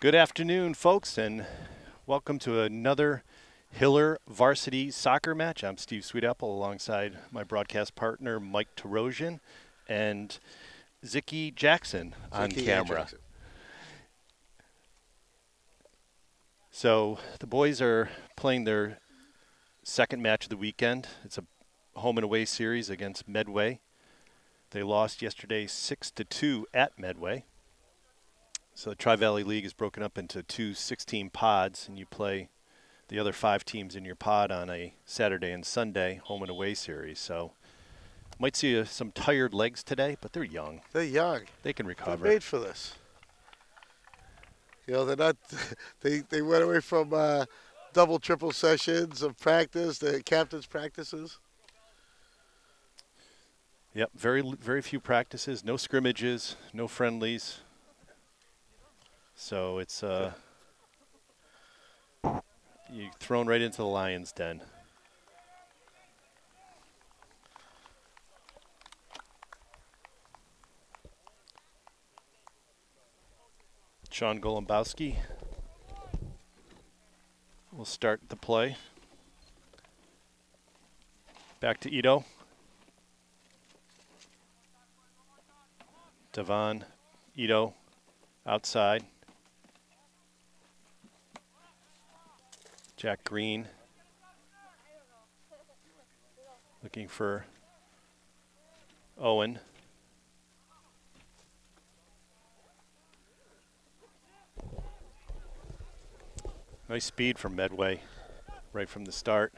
Good afternoon, folks, and welcome to another Hiller varsity soccer match. I'm Steve Sweetapple alongside my broadcast partner, Mike Tarosian, and Zicky Jackson on Zicky camera. Jackson. So the boys are playing their second match of the weekend. It's a home and away series against Medway. They lost yesterday six to two at Medway. So the Tri Valley League is broken up into two 16 pods, and you play the other five teams in your pod on a Saturday and Sunday home and away series. So might see uh, some tired legs today, but they're young. They're young. They can recover. They're made for this. You know, they're not. They they went away from uh, double, triple sessions of practice, the captain's practices. Yep, very very few practices, no scrimmages, no friendlies. So it's uh you thrown right into the lion's den. Sean Golombowski will start the play. Back to Ito. Devon, Ito, outside. Jack Green looking for Owen. Nice speed from Medway right from the start.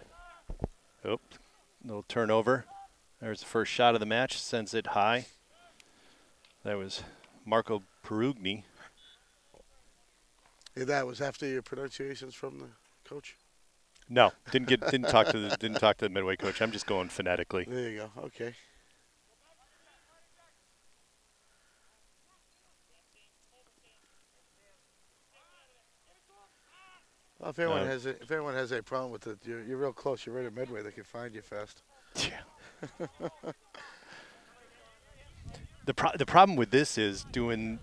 Oop, little turnover. There's the first shot of the match, sends it high. That was Marco Perugni. And that was after your pronunciations from the coach. No, didn't get didn't talk to the didn't talk to the Medway coach. I'm just going phonetically. There you go. Okay. Well, if anyone Uh, has a, if anyone has a problem with it, you're, you're real close. You're right at Medway. They can find you fast. Yeah. the pro- the problem with this is doing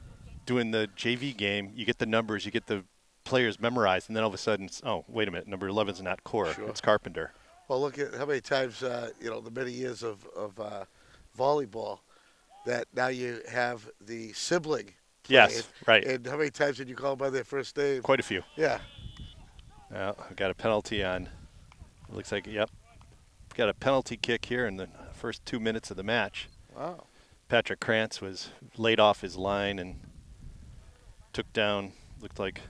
doing the JV game. You get the numbers, you get the players memorized, and then all of a sudden, oh wait a minute, number 11 is not Core, Sure. it's Carpenter. Well, look at how many times uh, you know the many years of of uh, volleyball that now you have the sibling. Yes, right. And how many times did you call them by their first name? Quite a few. Yeah. Well, we got a penalty on. Looks like yep, got a penalty kick here in the first two minutes of the match. Wow. Patrick Krantz was laid off his line and took down, looked like,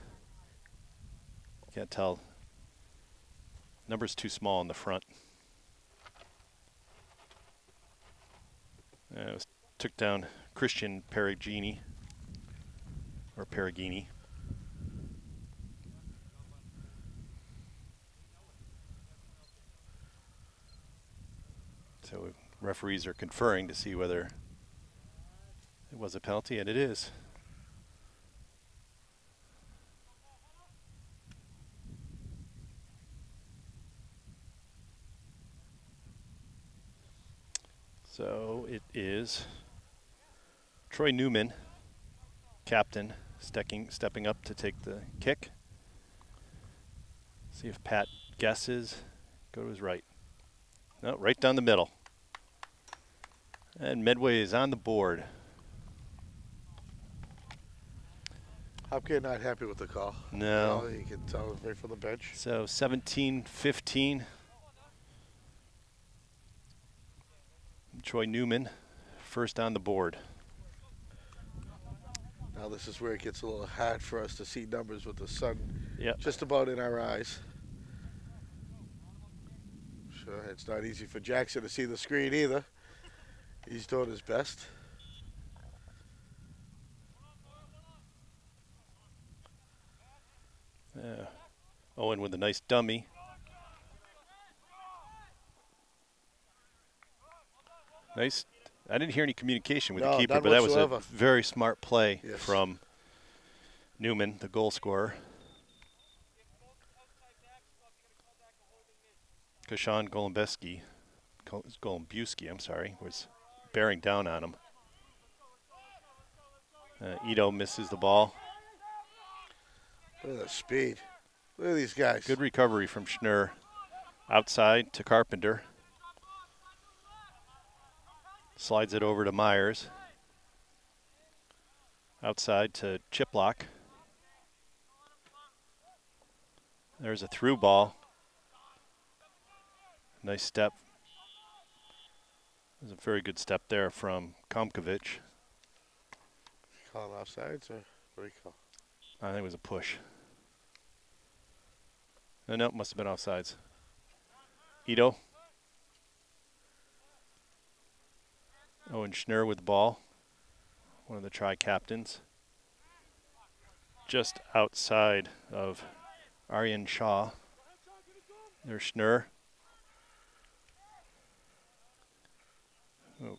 can't tell, number's too small in the front. Uh, took down Christian Perugini, or Perugini. So referees are conferring to see whether it was a penalty, and it is. So it is Troy Newman, captain, stepping stepping up to take the kick. See if Pat guesses. Go to his right. No, right down the middle. And Medway is on the board. Hopkins not happy with the call. No. You, can tell right from the bench. So 17 Troy Newman, first on the board. Now this is where it gets a little hard for us to see numbers with the sun Yep. just about in our eyes. Sure, it's not easy for Jackson to see the screen either. He's doing his best. Yeah. Owen with a nice dummy. Nice. I didn't hear any communication with No, the keeper, but that was a very smart play Yes. from Newman, the goal scorer. Kashan Golombeski, Golombuski, I'm sorry, was bearing down on him. Uh, Ito misses the ball. Look at the speed. Look at these guys. Good recovery from Schnurr. Outside to Carpenter. Slides it over to Myers. Outside to Chiplock. There's a through ball. Nice step. There's a very good step there from Komkovich. Calling offsides or what do you call? I think it was a push. No, no, must have been offsides. Ito. Owen Schnurr with the ball. One of the tri captains. Just outside of Aryan Shaw. There's Schnurr. Oh,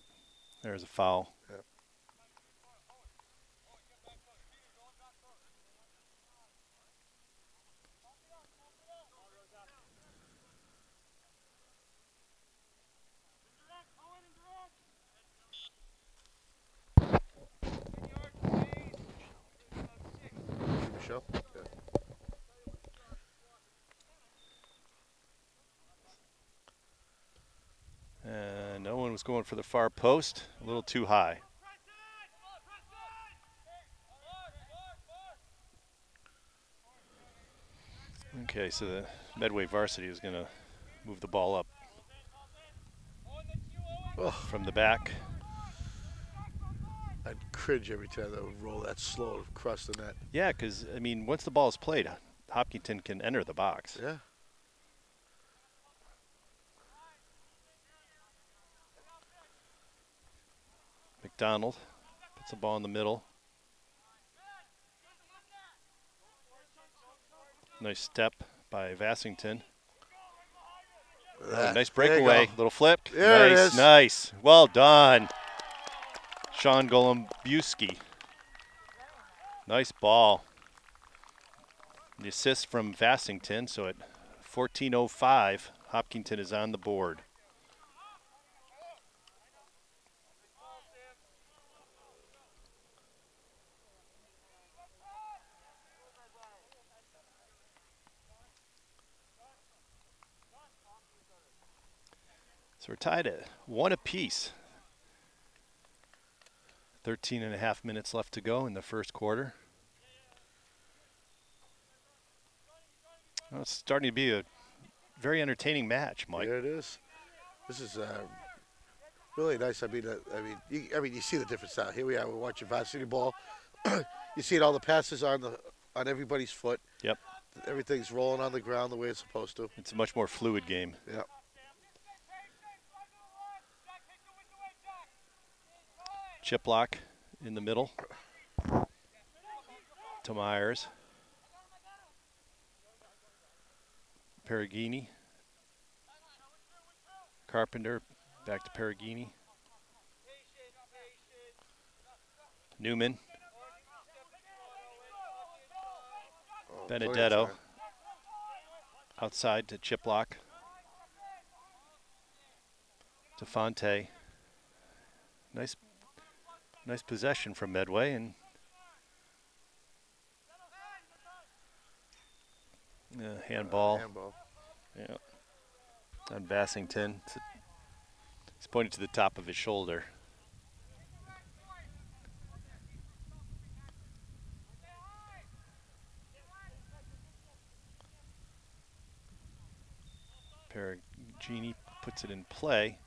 there's a foul. Yep. Michelle? Yeah. And no one was going for the far post. A little too high. Okay, so the Medway varsity is going to move the ball up Oh, from the back. Cringe every time they would roll that slow across the net. Yeah, because, I mean, once the ball is played, Hopkinton can enter the box. Yeah. McDonald puts the ball in the middle. Nice step by Vassington. Oh, nice breakaway. Little flip. There it nice, is. nice. Well done. Sean Golombuski. Nice ball. The assist from Vassington. So at 14.05, Hopkinton is on the board. So we're tied at one apiece. 13 and a half minutes left to go in the first quarter. Well, it's starting to be a very entertaining match, Mike. There it is. This is uh, really nice. I mean, uh, I mean, you, I mean, you see the difference now. Here we are. We're watching varsity ball. you see it. All the passes on the on everybody's foot. Yep. Everything's rolling on the ground the way it's supposed to. It's a much more fluid game. Yeah. Chiplock in the middle. To Myers. Perugini. Carpenter back to Perugini. Newman. Benedetto. Outside to Chiplock. To Fonte. Nice nice possession from Medway and uh, handball. Handball. Yeah. On Bassington. It's- He's pointing to the top of his shoulder. Perugini puts it in play.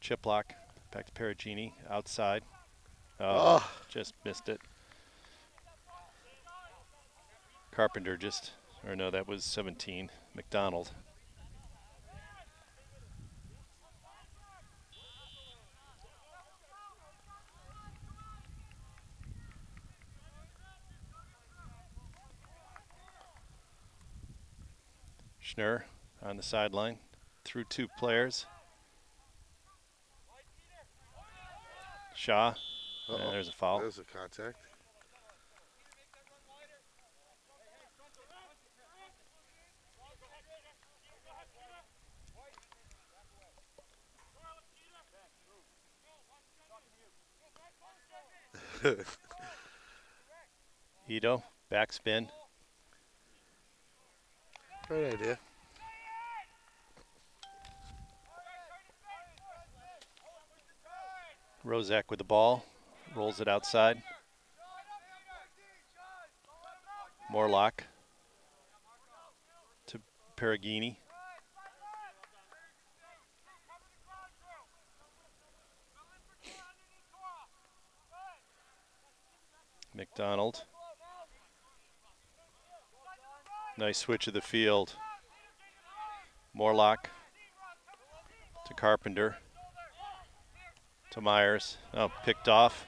Chiplock back to Perugini outside. Oh, Oh. just missed it. Carpenter just, or no, that was 17. McDonald. Schnurr on the sideline through two players. Shaw. Uh-oh. there's a foul. There's a contact. Ito, backspin. Great idea. Rozak with the ball, rolls it outside. Morlock to Perugini. McDonald. Nice switch of the field. Morlock to Carpenter to Myers. Oh, picked off.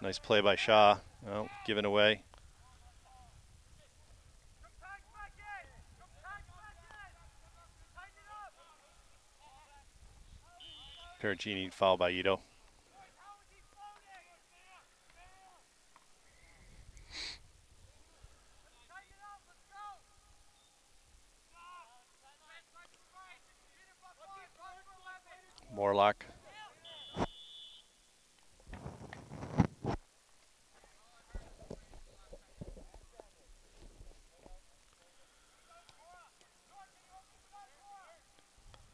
Nice play by Shaw. Oh, given away. Perugini foul by Ito. Morlock.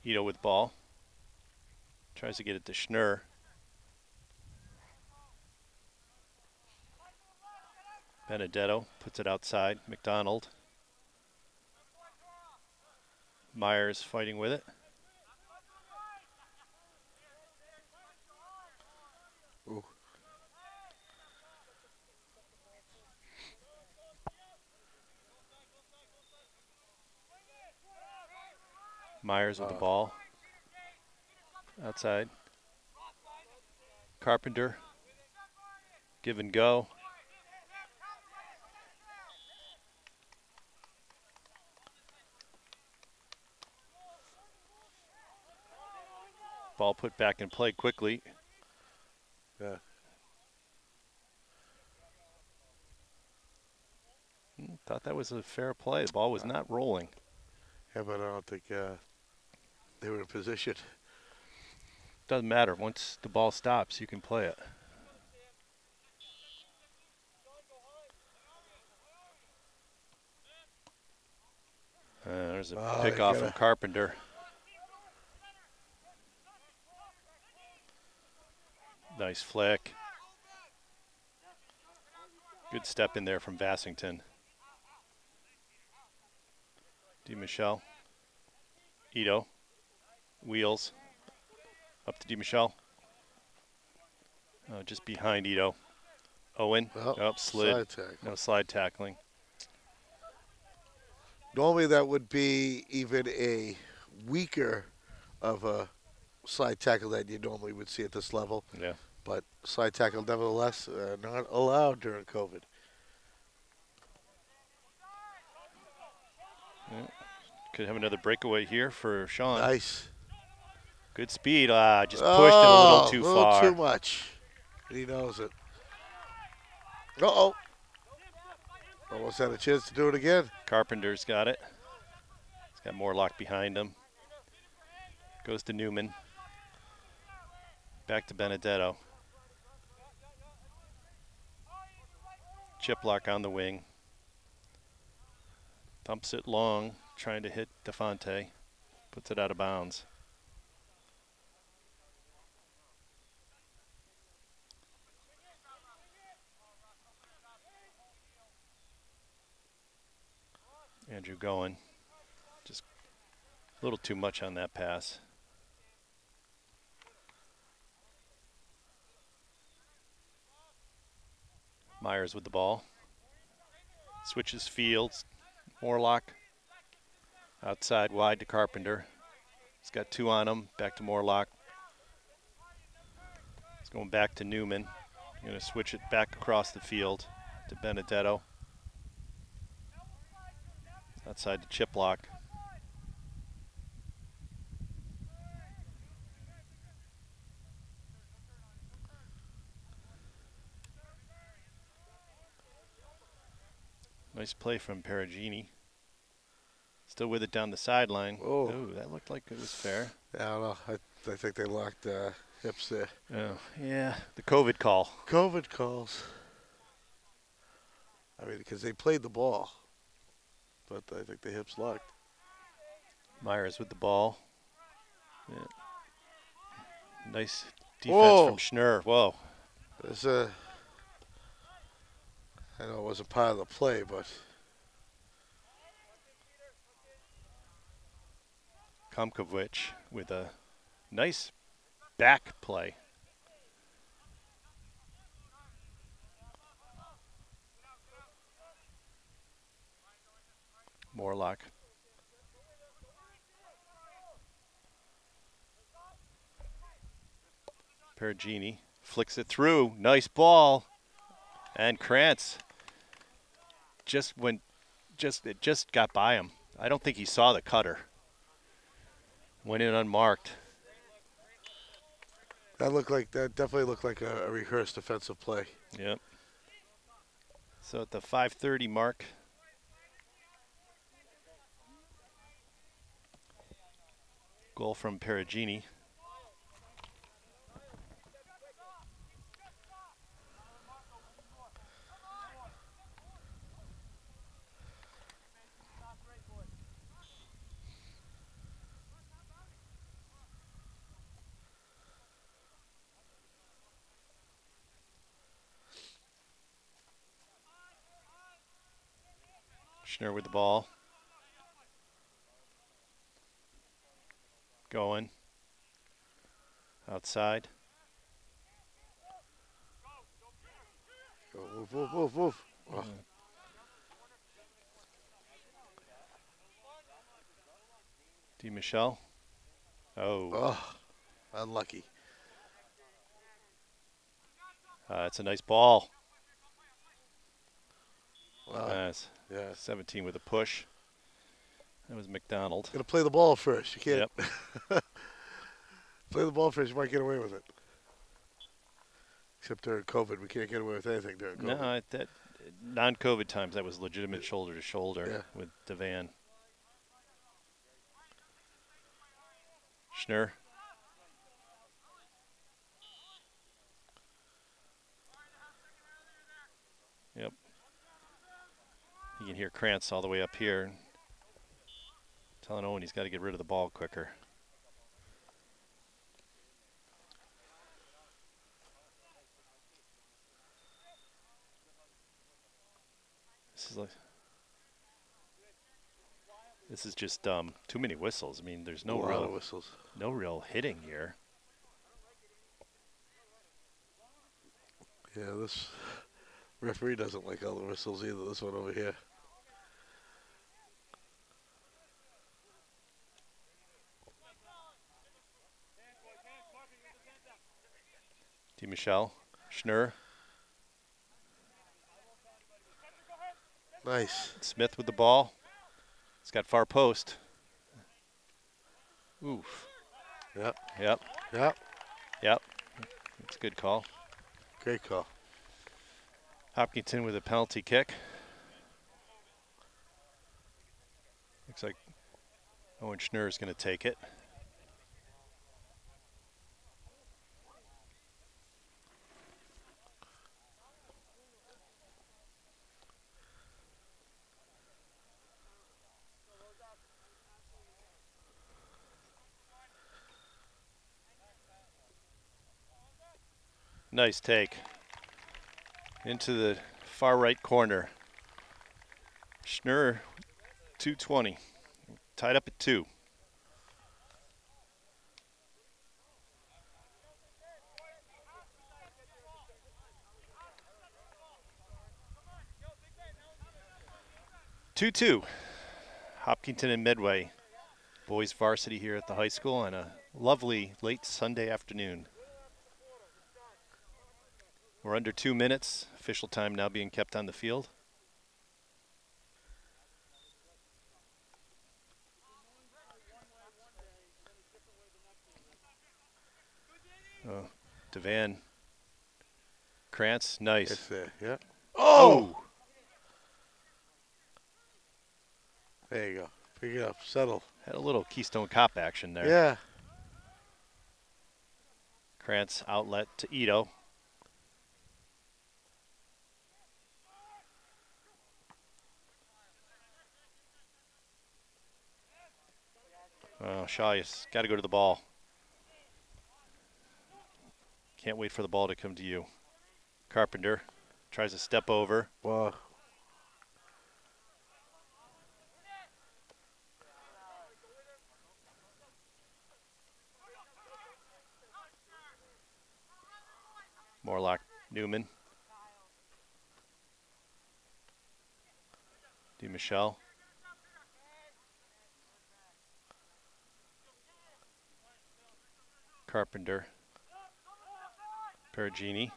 Ito with ball. Tries to get it to Schnurr. Benedetto puts it outside. McDonald. Myers fighting with it. Ooh. Myers with the ball. Outside. Carpenter. Give and go. Ball put back in play quickly. Yeah. Hmm, Thought that was a fair play. The ball was not rolling. Yeah, but I don't think uh, they were in position. Doesn't matter. Once the ball stops, you can play it. Uh, there's a Oh, pick-off from Carpenter. Nice flick. Good step in there from Vassington. D. Michelle. Ito. Wheels. Up to Di Michelle. Uh, just behind Ito. Owen. Well, up, slid. tackle. No slide tackling. Normally, that would be even a weaker of a slide tackle that you normally would see at this level. Yeah. But slide tackle, nevertheless, uh, not allowed during COVID. Could have another breakaway here for Sean. Nice. Good speed. Ah, just pushed it a little Oh, too little far. too much. He knows it. Uh oh. Almost had a chance to do it again. Carpenter's got it. He's got Morlock behind him. Goes to Newman. Back to Benedetto. Chiplock on the wing. Thumps it long, trying to hit Defonte. Puts it out of bounds. Andrew going. Just a little too much on that pass. Myers with the ball. Switches fields. Morlock. Outside wide to Carpenter. He's got two on him. Back to Morlock. He's going back to Newman. Going to switch it back across the field to Benedetto. Outside to Chiplock. Nice play from Perugini. Still with it down the sideline. Oh. Ooh, that looked like it was fair. I don't know. I, I think they locked uh, hips there. Oh, yeah. The COVID call. COVID calls. I mean, because they played the ball, but I think the hips locked. Myers with the ball. Yeah. Nice defense Whoa. from Schnur. Whoa. There's a. I know it wasn't part of the play, but Komkovich with a nice back play. Morlock. Perugini flicks it through. Nice ball. And Krantz just went, just it just got by him. I don't think he saw the cutter. Went in unmarked. that looked like that definitely looked like a, a rehearsed defensive play. Yep. So at the 5:30 mark, goal from Perugini. Schnur with the ball. Going. Outside. Move, move, move, move. Oh, D. Michelle. Oh, oh, unlucky. uh, it's a nice ball. Wow. Nice. yeah. 17 with a push. That was McDonald. Got to play the ball first. You can't Yep. play the ball first. You might get away with it. Except during COVID, we can't get away with anything during COVID. No, that non-COVID times that was legitimate shoulder to shoulder Yeah. with Devan. Schnur. Yep. You can hear Krantz all the way up here telling Owen he's got to get rid of the ball quicker. This is like this is just um, too many whistles. I mean, there's no a lot of real whistles. no real hitting here. Yeah, this referee doesn't like all the whistles either. This one over here. Michelle, Schnur, Nice. Smith with the ball. It's got far post. Oof. Yep. Yep. Yep. Yep. It's a good call. Great call. Hopkinton with a penalty kick. Looks like Owen Schnur is going to take it. Nice take. Into the far right corner. Schnur, 220. Tied up at two. Two two. Hopkinton and Medway. Boys varsity here at the high school on a lovely late Sunday afternoon. We're under two minutes. Official time now being kept on the field. Oh, Devan. Krantz, nice. It's there. Yeah. Oh! oh! There you go. Pick it up. Settle. Had a little Keystone Cop action there. Yeah. Krantz outlet to Ito. Oh, Shaw, you got to go to the ball. Can't wait for the ball to come to you. Carpenter tries to step over. Well, Morlock Newman. D. Carpenter. Perugini.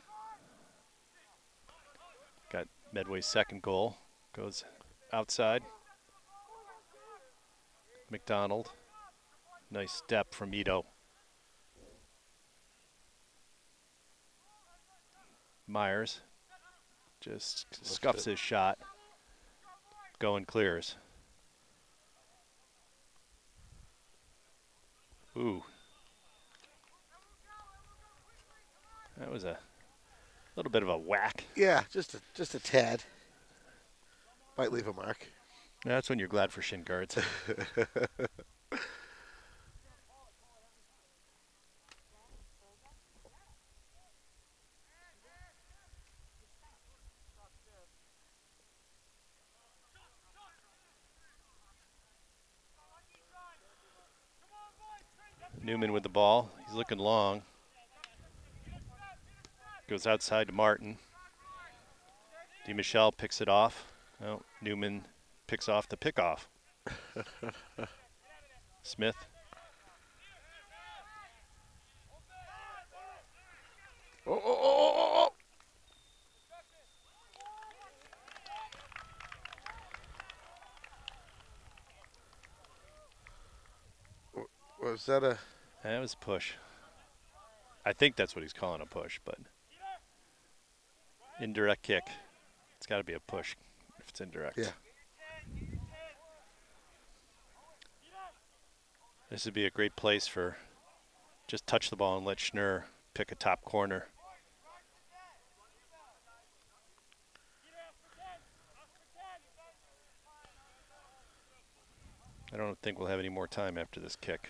Got Medway's second goal. Goes outside. McDonald. Nice step from Ito. Myers just scuffs it. his shot. Going clears. Ooh. That was a little bit of a whack. yeah, just a, just a tad. Might leave a mark. That's when you're glad for shin guards. Newman with the ball. He's looking long. Goes outside to Martin. D. Michelle picks it off. Oh, Newman picks off the pickoff. Smith. Oh, oh, oh, oh, oh. oh. Was that a? That was a push. I think that's what he's calling a push, but indirect kick. It's got to be a push if it's indirect. Yeah. This would be a great place for just touch the ball and let Schnur pick a top corner. I don't think we'll have any more time after this kick.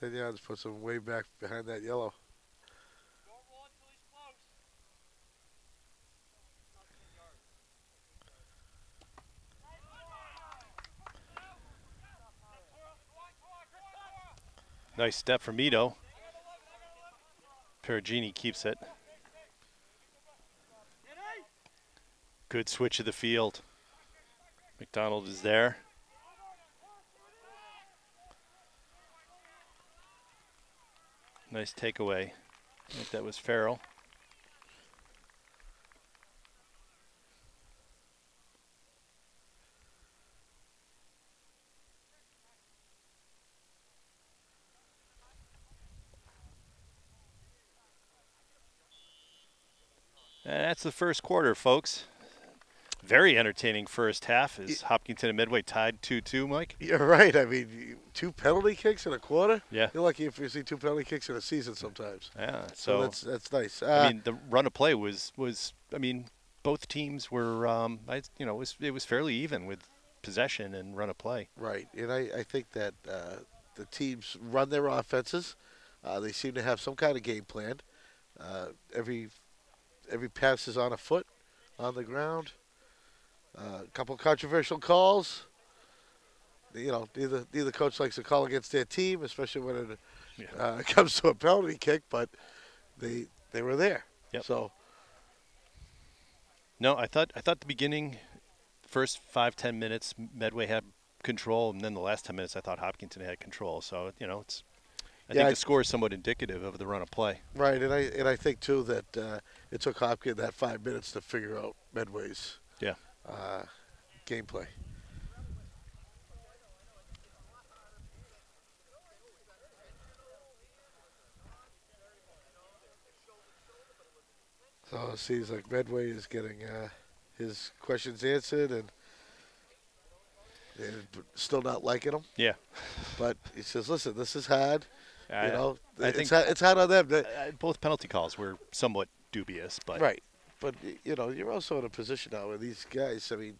10 yards, puts him way back behind that yellow. Nice step from Ito. Perugini keeps it. Good switch of the field. McDonald is there. Nice takeaway. I think that was Farrell. And that's the first quarter, folks. Very entertaining first half as Hopkinton and Medway tied 2-2, Mike. You're right. I mean, two penalty kicks in a quarter. Yeah. You're lucky if you see two penalty kicks in a season sometimes. Yeah, So, so that's that's nice. Uh, I mean, the run of play was was. I mean, both teams were. Um, I, you know, it was it was fairly even with possession and run of play. Right, and I, I think that uh, the teams run their offenses. Uh, they seem to have some kind of game plan. Uh, every every pass is on a foot, on the ground. Uh, a couple controversial calls. You know, neither neither coach likes to call against their team, especially when it Yeah. uh, comes to a penalty kick. But they they were there. Yep. So No, I thought I thought the beginning, first five ten minutes, Medway had control, and then the last ten minutes, I thought Hopkinton had control. So you know, it's. I Yeah, think I- the score is somewhat indicative of the run of play. right, and I and I think too that uh, it took Hopkins that five minutes to figure out Medway's Yeah. Uh, gameplay. So it seems like Medway is getting uh, his questions answered, and still not liking him. Yeah. But he says, "Listen, this is hard. I, you know, I it's, think- hard, it's hard on them. Uh, both penalty calls were somewhat dubious, but Right. But you know, you're also in a position now where these guys. I mean,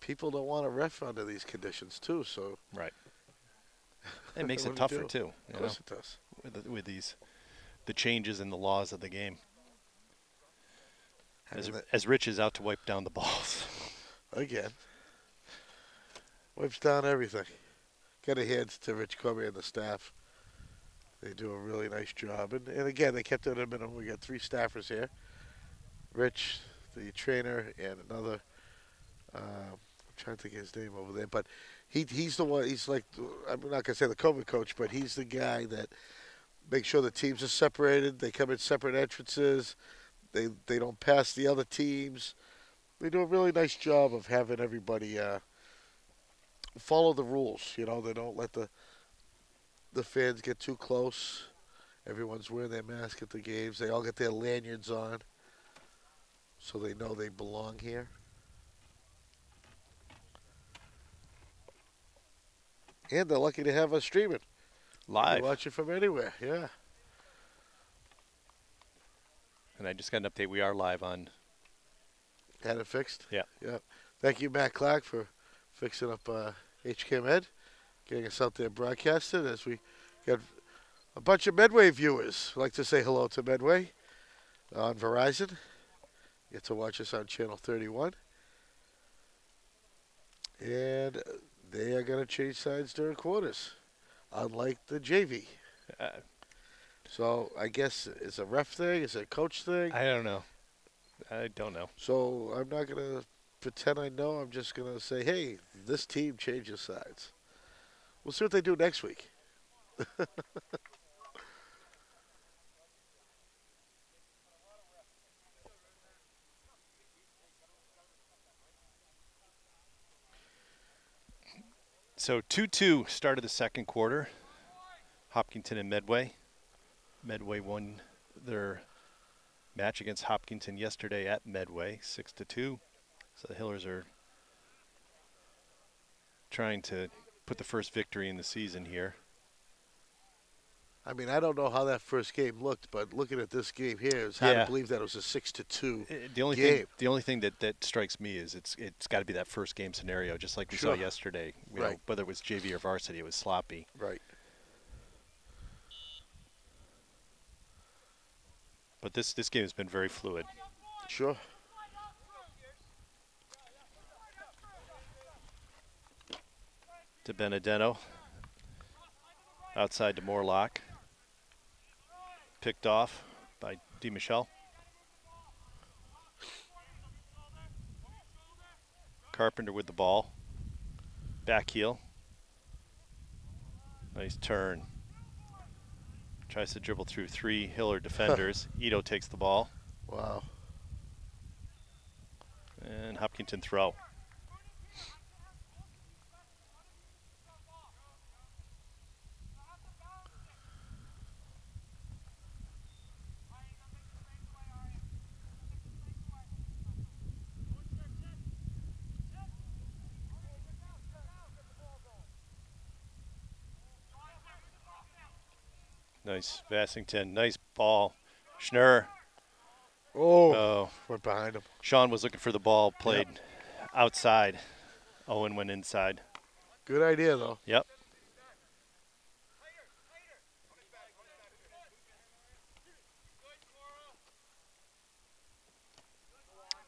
people don't want to ref under these conditions too. So right. It makes it tougher too. of You know, course it does. with, the- with these the changes in the laws of the game. As, as Rich is out to wipe down the balls. again, wipes down everything. Got a hand to Rich Cormier and the staff. They do a really nice job, and, and again, they kept it at a minimum. We got three staffers here: Rich, the trainer, and another. Uh, I'm trying to think his name over there, but he he's the one. He's like I'm not gonna say the COVID coach, but he's the guy that makes sure the teams are separated. They come in separate entrances. They they don't pass the other teams. They do a really nice job of having everybody uh, follow the rules. You know, they don't let the the fans get too close. Everyone's wearing their mask at the games. They all get their lanyards on, so they know they belong here. And they're lucky to have us streaming. Live. watch it from anywhere. Yeah. And I just got an update. We are live on. Had it fixed? Yeah. Yeah. Thank you, Matt Clark, for fixing up uh, HCAM, getting us out there broadcasted as we got a bunch of Medway viewers. I'd like to say hello to Medway on Verizon. Get to watch us on Channel 31. And they are going to change sides during quarters, unlike the JV. Uh, So I guess it's a ref thing, it's a coach thing. I don't know. I don't know. So I'm not gonna pretend I know. I'm just gonna say, hey, this team changes sides. We'll see what they do next week. So 2-2 started the second quarter. Hopkinton and Medway. Medway won their match against Hopkinton yesterday at Medway, six to two. So the Hillers are trying to put the first victory in the season here. I mean, I don't know how that first game looked, but looking at this game here, it's hard Yeah. to believe that it was a six to two. Uh, The only Game. thing, the only thing that, that strikes me is it's it's got to be that first game scenario, just like we Sure. saw yesterday. You Right. know, whether it was JV or varsity, it was sloppy. Right. But this this game has been very fluid. Sure. to Benedetto. Outside to Morlock. Picked off by Di Michelle. Carpenter with the ball. Back heel. Nice turn. Tries to dribble through three Hiller defenders. Ito takes the ball. Wow. And Hopkinton throw. Nice. Vassington. Nice ball. Schnurr. Oh, Oh. went behind him. Sean was looking for the ball, played outside. Owen went inside. Good idea though. Yep.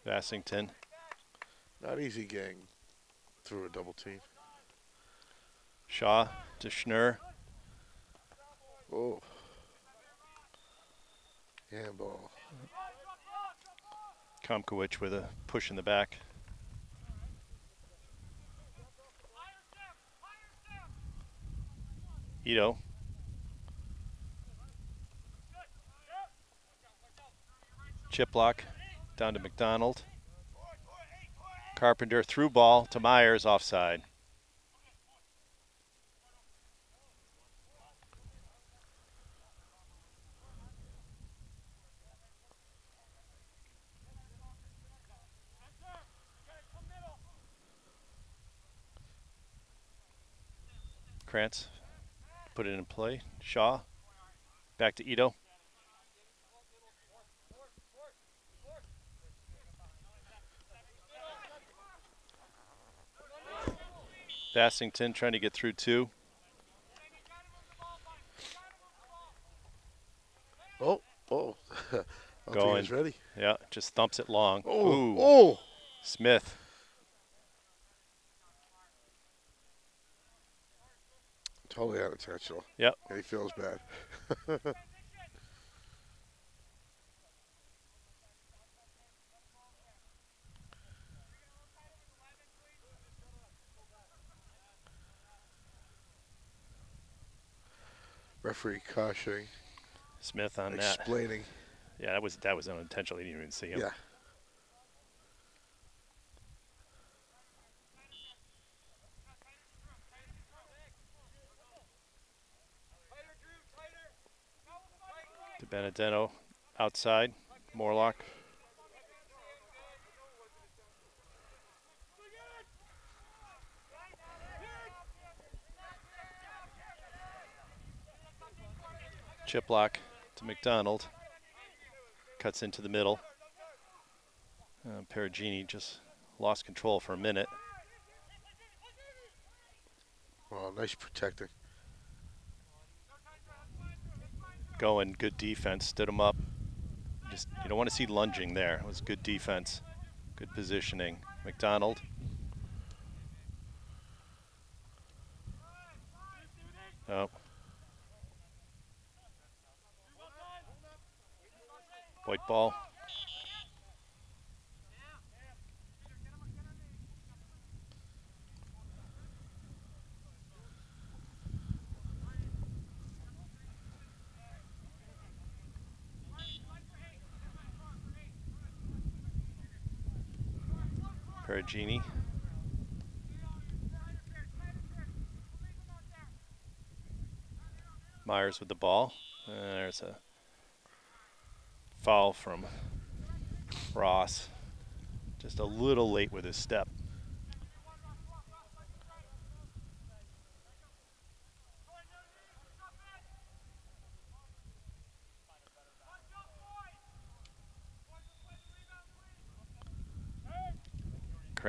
Vassington. Not easy getting through a double team. Shaw to Schnurr. Oh. Handball. Komkowicz with a push in the back. Ito. Chiplock down to McDonald. Carpenter through ball to Myers offside. Krantz put it in play. Shaw back to Ito. Bassington trying to get through two. Oh, oh. Going. he's ready. Yeah, just thumps it long. Oh, Ooh, oh. Smith. Totally unintentional. Yep. And he feels bad. Referee cautioning, Smith on that. explaining. Yeah, that was that was unintentional. He didn't even see him. Yeah. To Benedetto outside. Morlock. Chiplock to McDonald. Cuts into the middle. Uh, Perugini just lost control for a minute. Well, nice protecting. Going, good defense, stood him up. Just you don't want to see lunging there. It was good defense, good positioning. McDonald. Oh. White ball. Perugini. Myers with the ball. There's a foul from Ross. Just a little late with his step.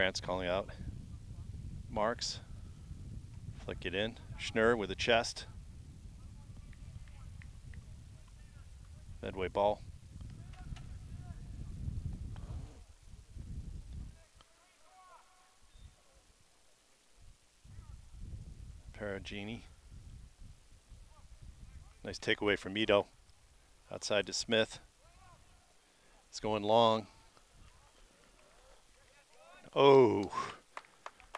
Krantz calling out. Marks. Flick it in. Schnurr with a chest. Medway ball. Perugini. Nice takeaway from Ito. Outside to Smith. It's going long. Oh,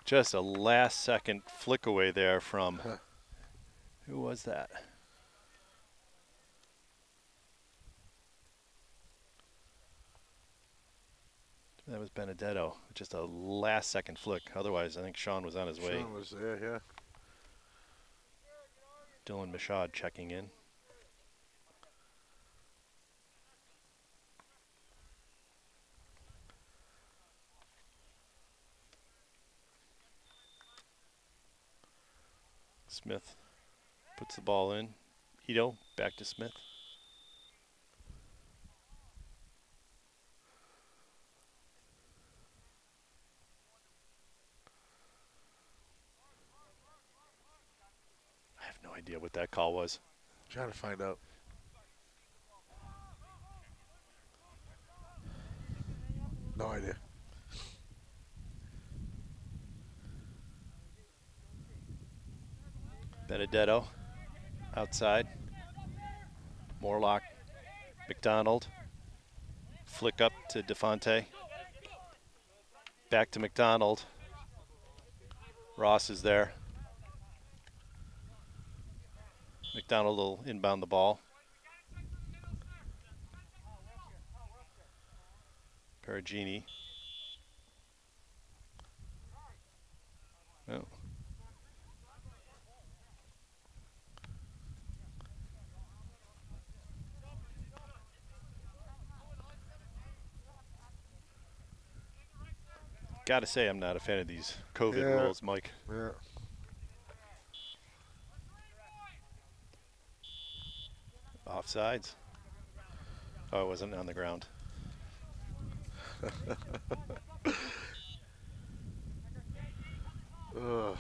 just a last second flick away there from Huh. who was that? That was Benedetto. Just a last second flick. Otherwise, I think Sean was on his way. Sean was there, yeah. Dylan Mashad checking in. Smith puts the ball in. Ito back to Smith. I have no idea what that call was. Trying to find out. No idea. Benedetto outside. Morlock, McDonald. Flick up to DeFonte. Back to McDonald. Ross is there. McDonald will inbound the ball. Perugini. Got to say, I'm not a fan of these COVID Yeah. rules, Mike. Yeah. Offsides. Oh, it wasn't on the ground. Ugh.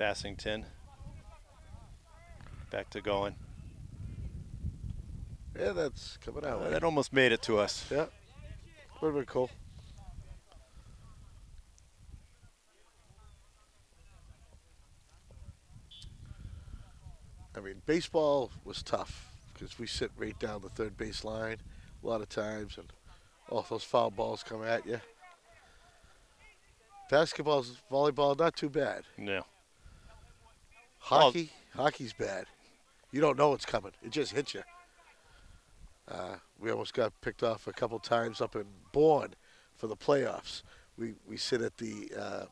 Fassington. Back to going. Yeah, that's coming out. Uh, that almost made it to us. yeah. Would have been cool. I mean, baseball was tough because we sit right down the third base line a lot of times, and oh, those foul balls come at you. Basketball's volleyball not too bad. No. Hockey, hockey's bad. You don't know it's coming. It just hits you. Uh, we almost got picked off a couple times up in Bourne for the playoffs. We we sit at the uh,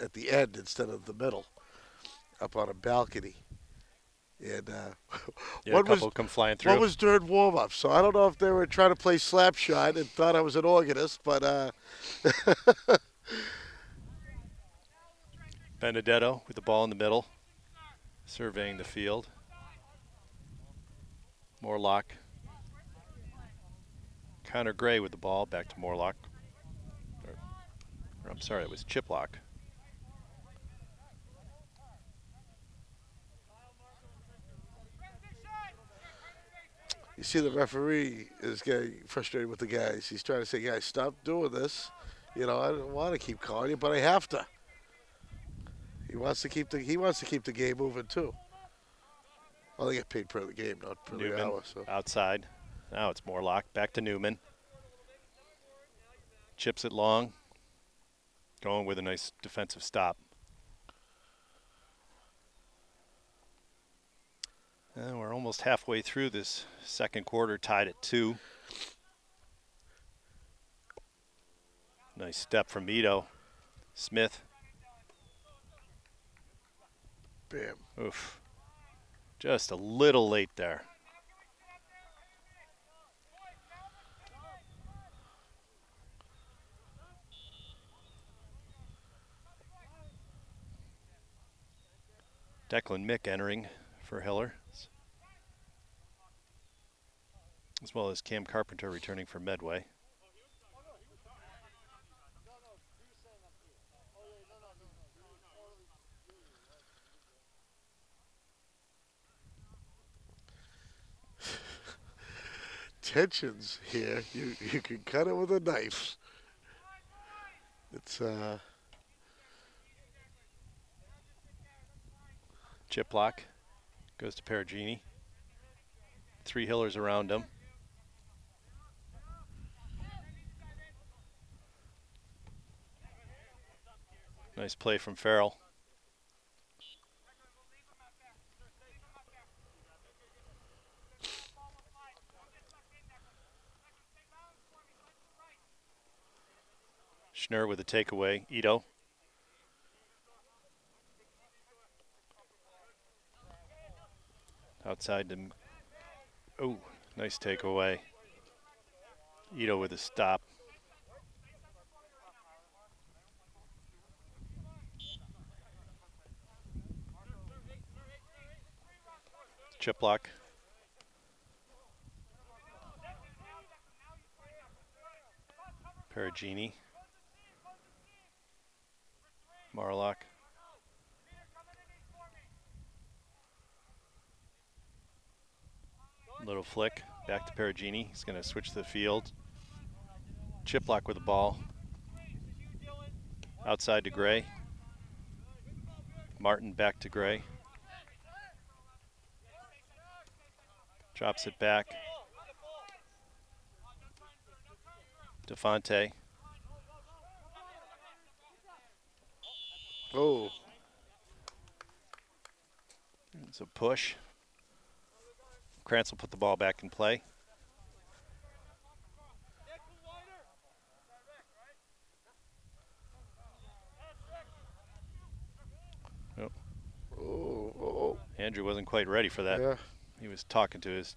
at the end instead of the middle, up on a balcony. And uh, Yeah, a one was couple come flying through. one was during warm up, so I don't know if they were trying to play slap shot and thought I was an organist, but uh, Benedetto with the ball in the middle, surveying the field. Morlock. Connor Gray with the ball, back to Morlock. Or, or I'm sorry, it was Chiplock. you see the referee is getting frustrated with the guys. He's trying to say, guys, stop doing this. You know, I don't want to keep calling you, but I have to. He wants to keep the he wants to keep the game moving too. Well, they get paid per the game, not per the hour. So outside. Now it's Morlock, back to Newman. Chips it long. Going with a nice defensive stop. And we're almost halfway through this second quarter, tied at two. Nice step from Ito. Smith. bam. Oof. Just a little late there. Declan Mick entering for Hiller. As well as Cam Carpenter returning for Medway. Tensions here. You you can cut it with a knife. It's uh Chiplock goes to Perugini. Three Hillers around him. Nice play from Farrell. Schnur with a takeaway. Ito. Outside to. Oh, nice takeaway. Ito with a stop. Chiplock. Perugini. Morlock. Little flick back to Perugini. He's going to switch the field. Chiplock with the ball. Outside to Gray. Martin back to Gray. Drops it back. Defonte. oh It's a push. Krantz will put the ball back in play. oh oh Andrew wasn't quite ready for that. yeah. He was talking to his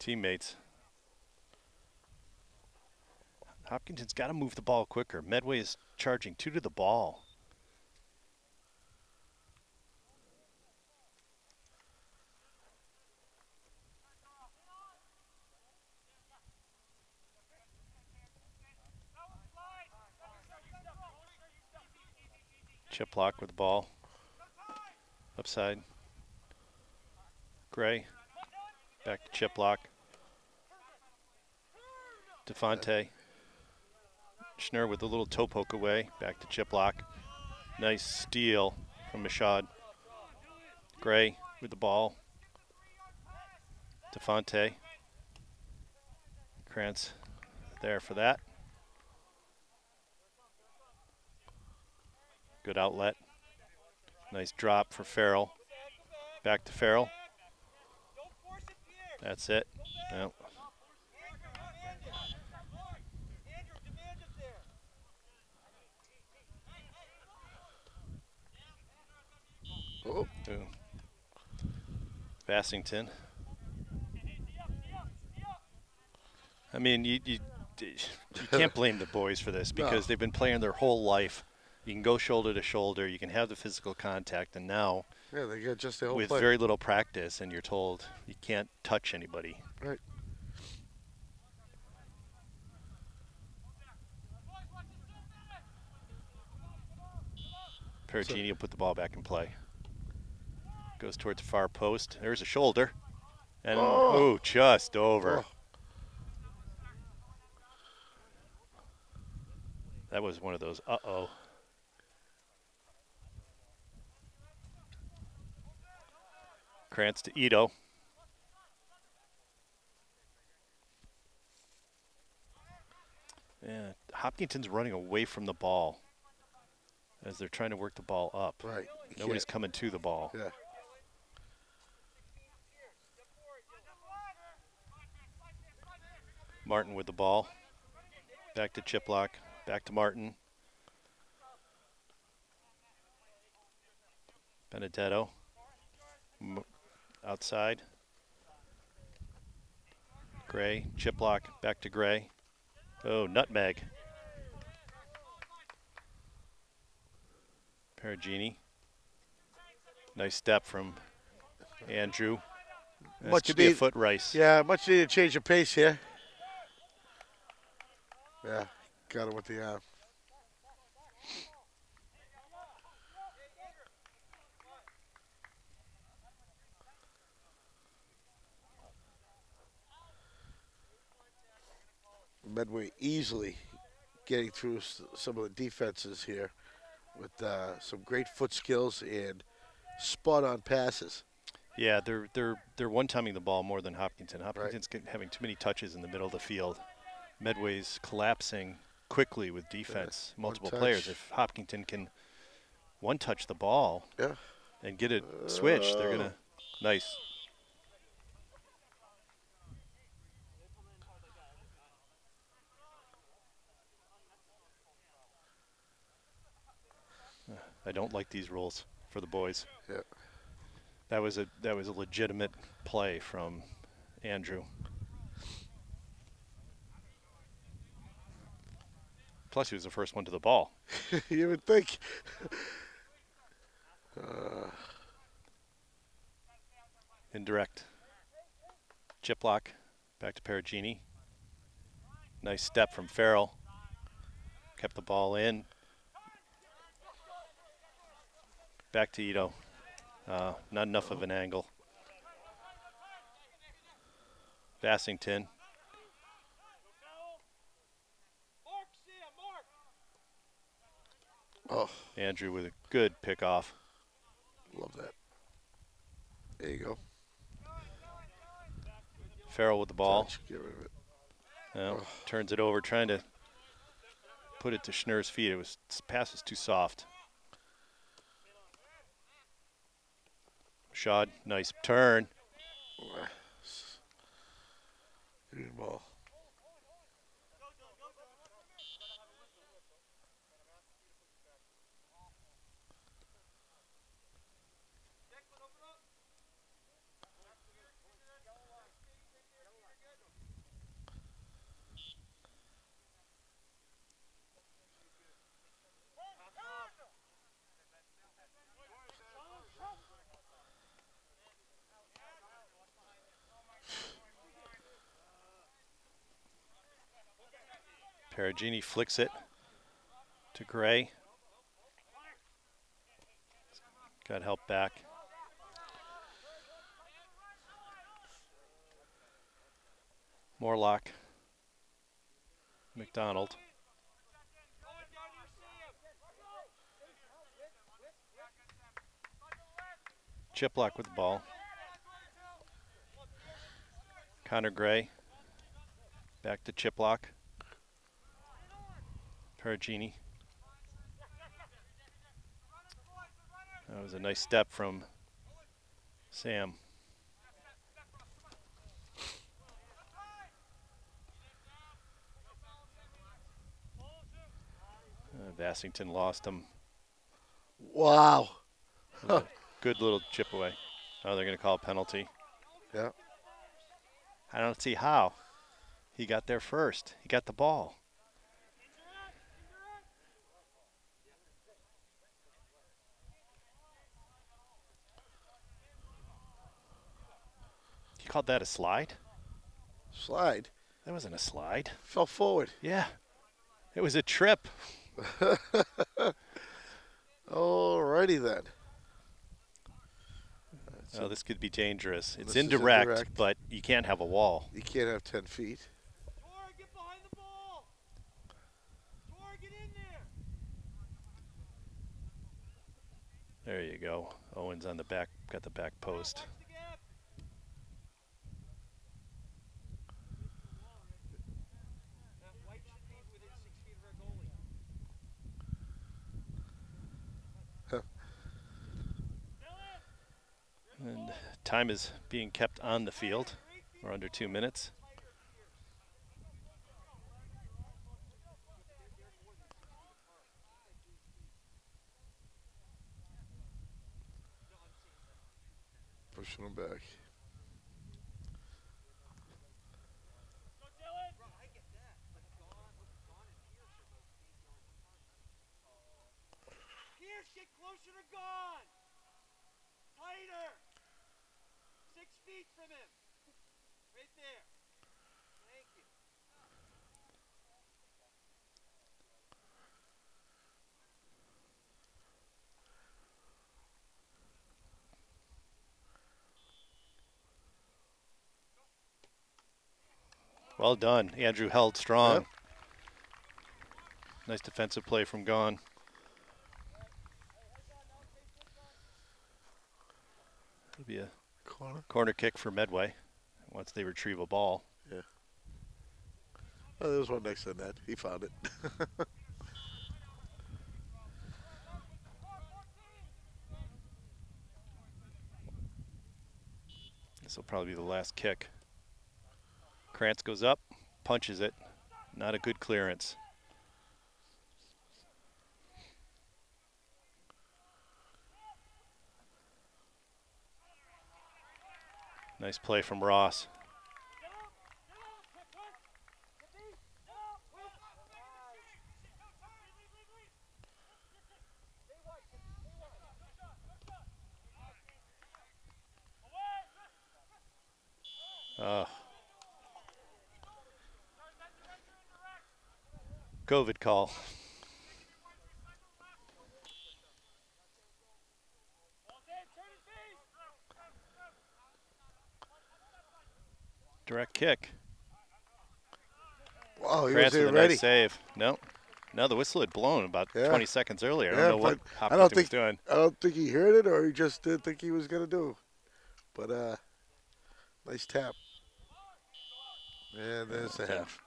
teammates. Hopkinton's got to move the ball quicker. Medway is charging two to the ball. Chiplock with the ball. Upside. Gray. Back to chip Chiplock. Defonte. Schnur with a little toe poke away. Back to chip Chiplock. Nice steal from Mashad. Gray with the ball. Defonte. Krantz there for that. Good outlet. Nice drop for Farrell. Back to Farrell. Don't force it, Pierre. That's it. Yep. Andrew, demand it there. Oh, Bassington. I mean, you, you, you can't blame the boys for this No. because they've been playing their whole life. You can go shoulder to shoulder, you can have the physical contact, and now yeah, they get just the whole with play. very little practice, and you're told you can't touch anybody. right. Perugini will put the ball back in play. Goes towards the far post. There's a shoulder. And, Oh. oh, just over. Oh. That was one of those, uh-oh. Krantz to Ito. Yeah, Hopkinton's running away from the ball as they're trying to work the ball up. Right. Nobody's can't- coming to the ball. Yeah. Martin with the ball. Back to Chiplock. Back to Martin. Benedetto. M- outside. Gray. Chiplock. Back to Gray. Oh, nutmeg. Perugini. Nice step from Andrew. This Much could be a foot race. Yeah, much needed to change of pace here. Yeah, got it with the uh, Medway easily getting through some of the defenses here with uh, some great foot skills and spot on passes. Yeah, they're they're they're one-timing the ball more than Hopkinton. Hopkinton's getting, having too many touches in the middle of the field. Medway's collapsing quickly with defense, one multiple players. If Hopkinton can one touch the ball Yeah. and get it switched, they're gonna nice. I don't like these rules for the boys. Yeah. That was a that was a legitimate play from Andrew. Plus, he was the first one to the ball. you would think. Uh, Indirect. Chiplock. Back to Perugini. Nice step from Farrell. Kept the ball in. Back to Ito. Uh, not enough of an angle. Bassington. Mark, see him, Mark. oh, Andrew with a good pickoff. love that. There you go. Farrell with the ball. Get rid of it. Yeah, turns it over, trying to put it to Schnurr's feet. It was pass was too soft. Shot, nice turn. Green ball. Perugini flicks it to Gray. Got help back. Morlock. McDonald. Chiplock with the ball. Connor Gray. Back to Chiplock. Perugini. That was a nice step from Sam. Uh, Vassington lost him. Wow. Good little chip away. Oh, they're going to call a penalty. Yeah. I don't see how. He got there first. He got the ball. You called that a slide? Slide. That wasn't a slide. Fell forward. Yeah. It was a trip. Alrighty then. Oh, this could be dangerous. It's indirect, indirect. but you can't have a wall. You can't have 10 feet. Tor, get behind the ball. Tor, get in there. There you go. Owens on the back, got the back post. Watch the gap. That white should be within six feet of our goalie. And time is being kept on the field. We're under two minutes. Pushing him back. I get that, but Dawn, look, Dawn and Pierce are both eight yards apart. Pierce, get closer to Gone. Tighter. Six feet from him. Right there. Thank you. Well done. Andrew held strong. Yep. Nice defensive play from Gone. It'll be a Corner. corner kick for Medway once they retrieve a ball. Oh, there was one next to the net. He found it. This will probably be the last kick. Krantz goes up, punches it. Not a good clearance. Nice play from Ross. Oh. COVID call. Direct kick. Wow, he was with ready. nice save. No. No, the whistle had blown about Yeah. 20 seconds earlier. I don't know what don't was think- doing. I don't think he heard it or he just didn't think he was going to do. But, uh, nice tap. And there's the half.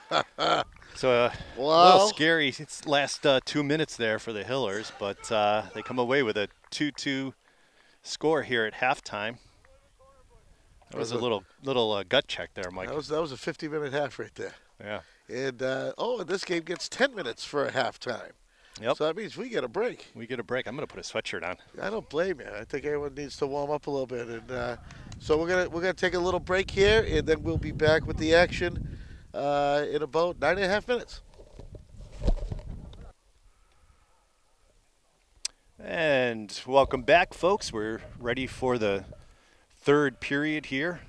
So uh, a little scary. It's last uh, two minutes there for the Hillers, but uh, they come away with a 2-2 score here at halftime. That was a little little uh, gut check there, Mike. That was, that was a 50 minute half right there. yeah. And, uh, oh, and this game gets 10 minutes for a halftime. Yep. So that means we get a break. We get a break. I'm going to put a sweatshirt on. I don't blame you. I think everyone needs to warm up a little bit, and uh, so we're gonna we're gonna take a little break here, and then we'll be back with the action uh, in about nine and a half minutes. And welcome back, folks. We're ready for the third period here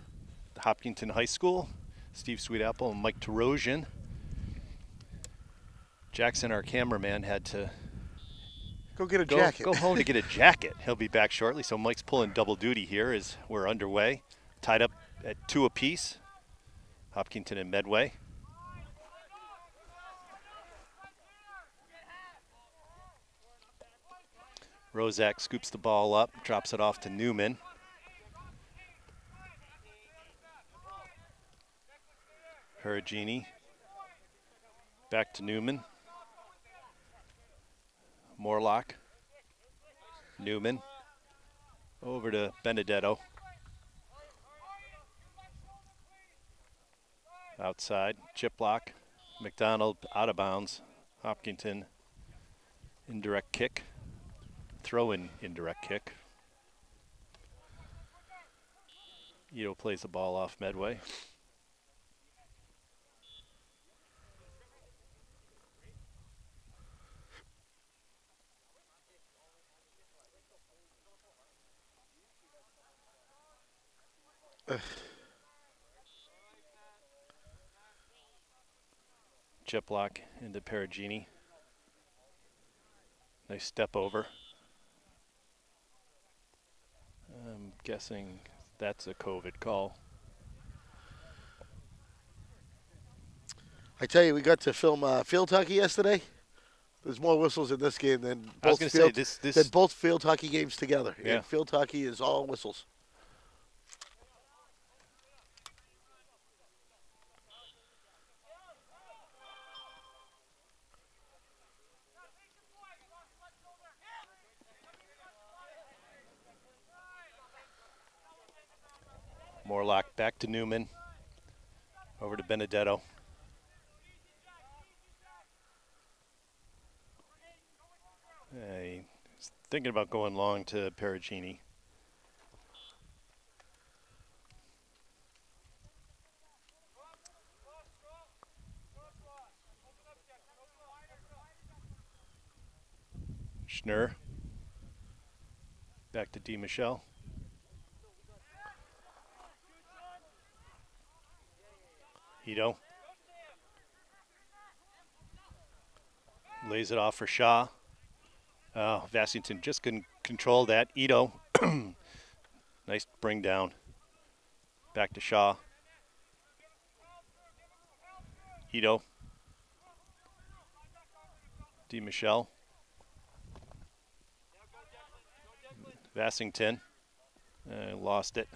at Hopkinton High School. Steve Sweetapple and Mike Terosian. Jackson, our cameraman, had to Go get a go, jacket. go home to get a jacket. He'll be back shortly. So Mike's pulling double duty here as we're underway. Tied up at two apiece. Hopkinton and Medway. Rozak scoops the ball up, drops it off to Newman. Perugini. Back to Newman. Morlock. Newman. Over to Benedetto. Outside. Chiplock. McDonald out of bounds. Hopkinton. Indirect kick. Throw in indirect kick. Ito plays the ball off Medway. Chiplock into Perugini. Nice step over. I'm guessing that's a COVID call. I tell you, we got to film uh, field hockey yesterday. There's more whistles in this game than both going say field this than both field hockey games together. Yeah. And field hockey is all whistles. Back to Newman. Over to Benedetto. Hey, he's thinking about going long to Perugini. Schnur. Back to Di Michelle. Ito. Lays it off for Shaw. Oh, Vassington just couldn't control that. Ito. nice bring down. Back to Shaw. Ito. Di Michelle. Vassington. Uh, lost it.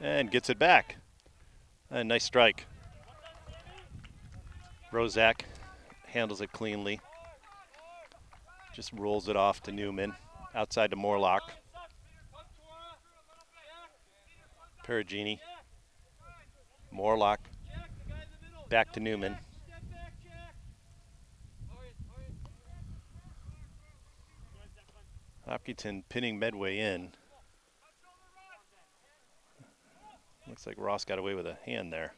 And gets it back. A nice strike. Rozak handles it cleanly. Just rolls it off to Newman. Outside to Morlock. Perugini. Morlock. Back to Newman. Hopkinton pinning Medway in. Looks like Ross got away with a hand there.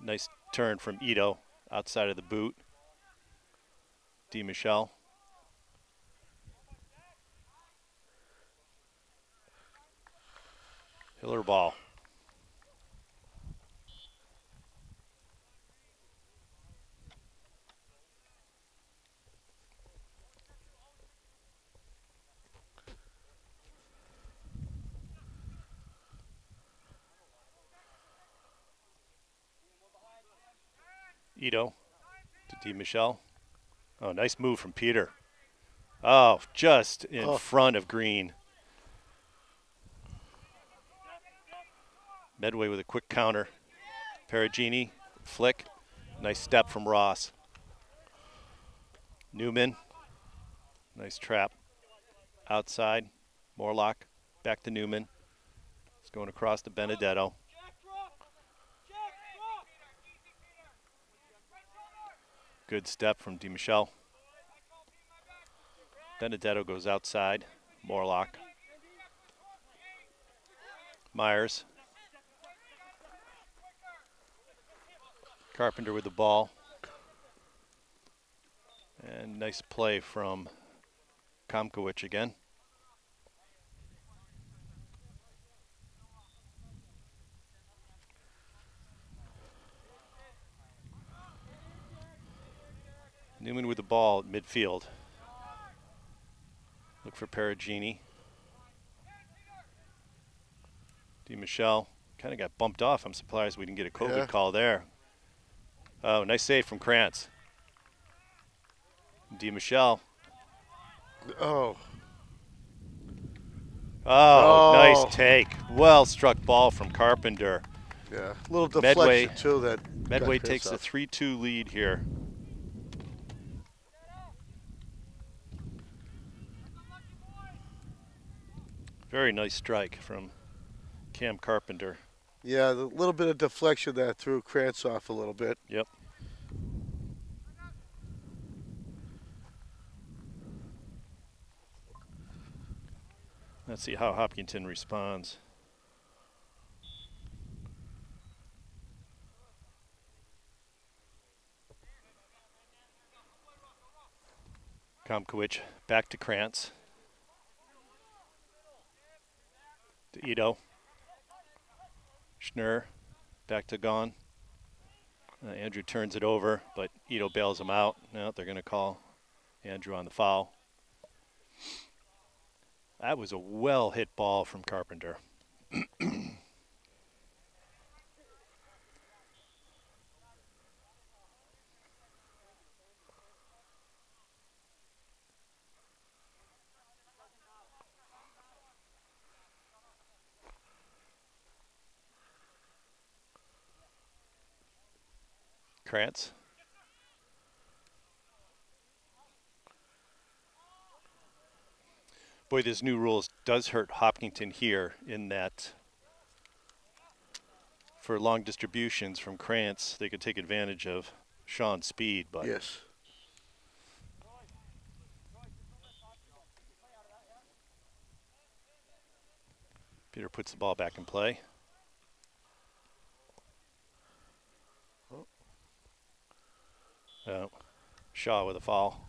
Nice turn from Ito outside of the boot. Di Michelle. Hiller ball. Ito to Di Michelle. Oh, nice move from Peter. Oh, just in Oh. front of Green. Medway with a quick counter. Perugini, flick. Nice step from Ross. Newman. Nice trap. Outside. Morlock. Back to Newman. It's going across to Benedetto. Good step from Di Michelle. Benedetto goes outside. Morlock. Myers. Carpenter with the ball. And nice play from Komkowicz again. Newman with the ball at midfield. Look for Perugini. Di Michelle kind of got bumped off. I'm surprised we didn't get a COVID Yeah. call there. Oh, nice save from Krantz. Di Michelle. Oh, Oh, Oh. nice take. Well struck ball from Carpenter. yeah. A little Medway- deflection too. That Medway takes the pissed off. 3 2 lead here. Very nice strike from Cam Carpenter. Yeah, a little bit of deflection that threw Krantz off a little bit. Yep. Let's see how Hopkinton responds. Komkowicz back to Krantz. To Ito. Schnur back to Gone. Uh, Andrew turns it over, but Ito bails him out. Now they're going to call Andrew on the foul. That was a well hit ball from Carpenter. Krantz. Boy, this new rules does hurt Hopkinton here in that for long distributions from Krantz, they could take advantage of Sean's speed, but Yes. Peter puts the ball back in play. Oh, Shaw with a foul.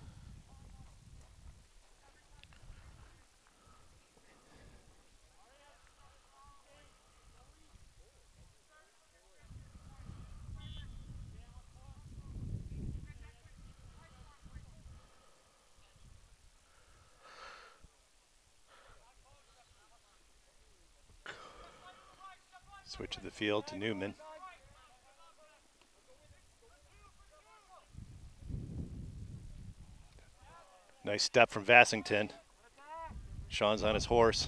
Switch of the field to Newman. Nice step from Vassington. Sean's on his horse.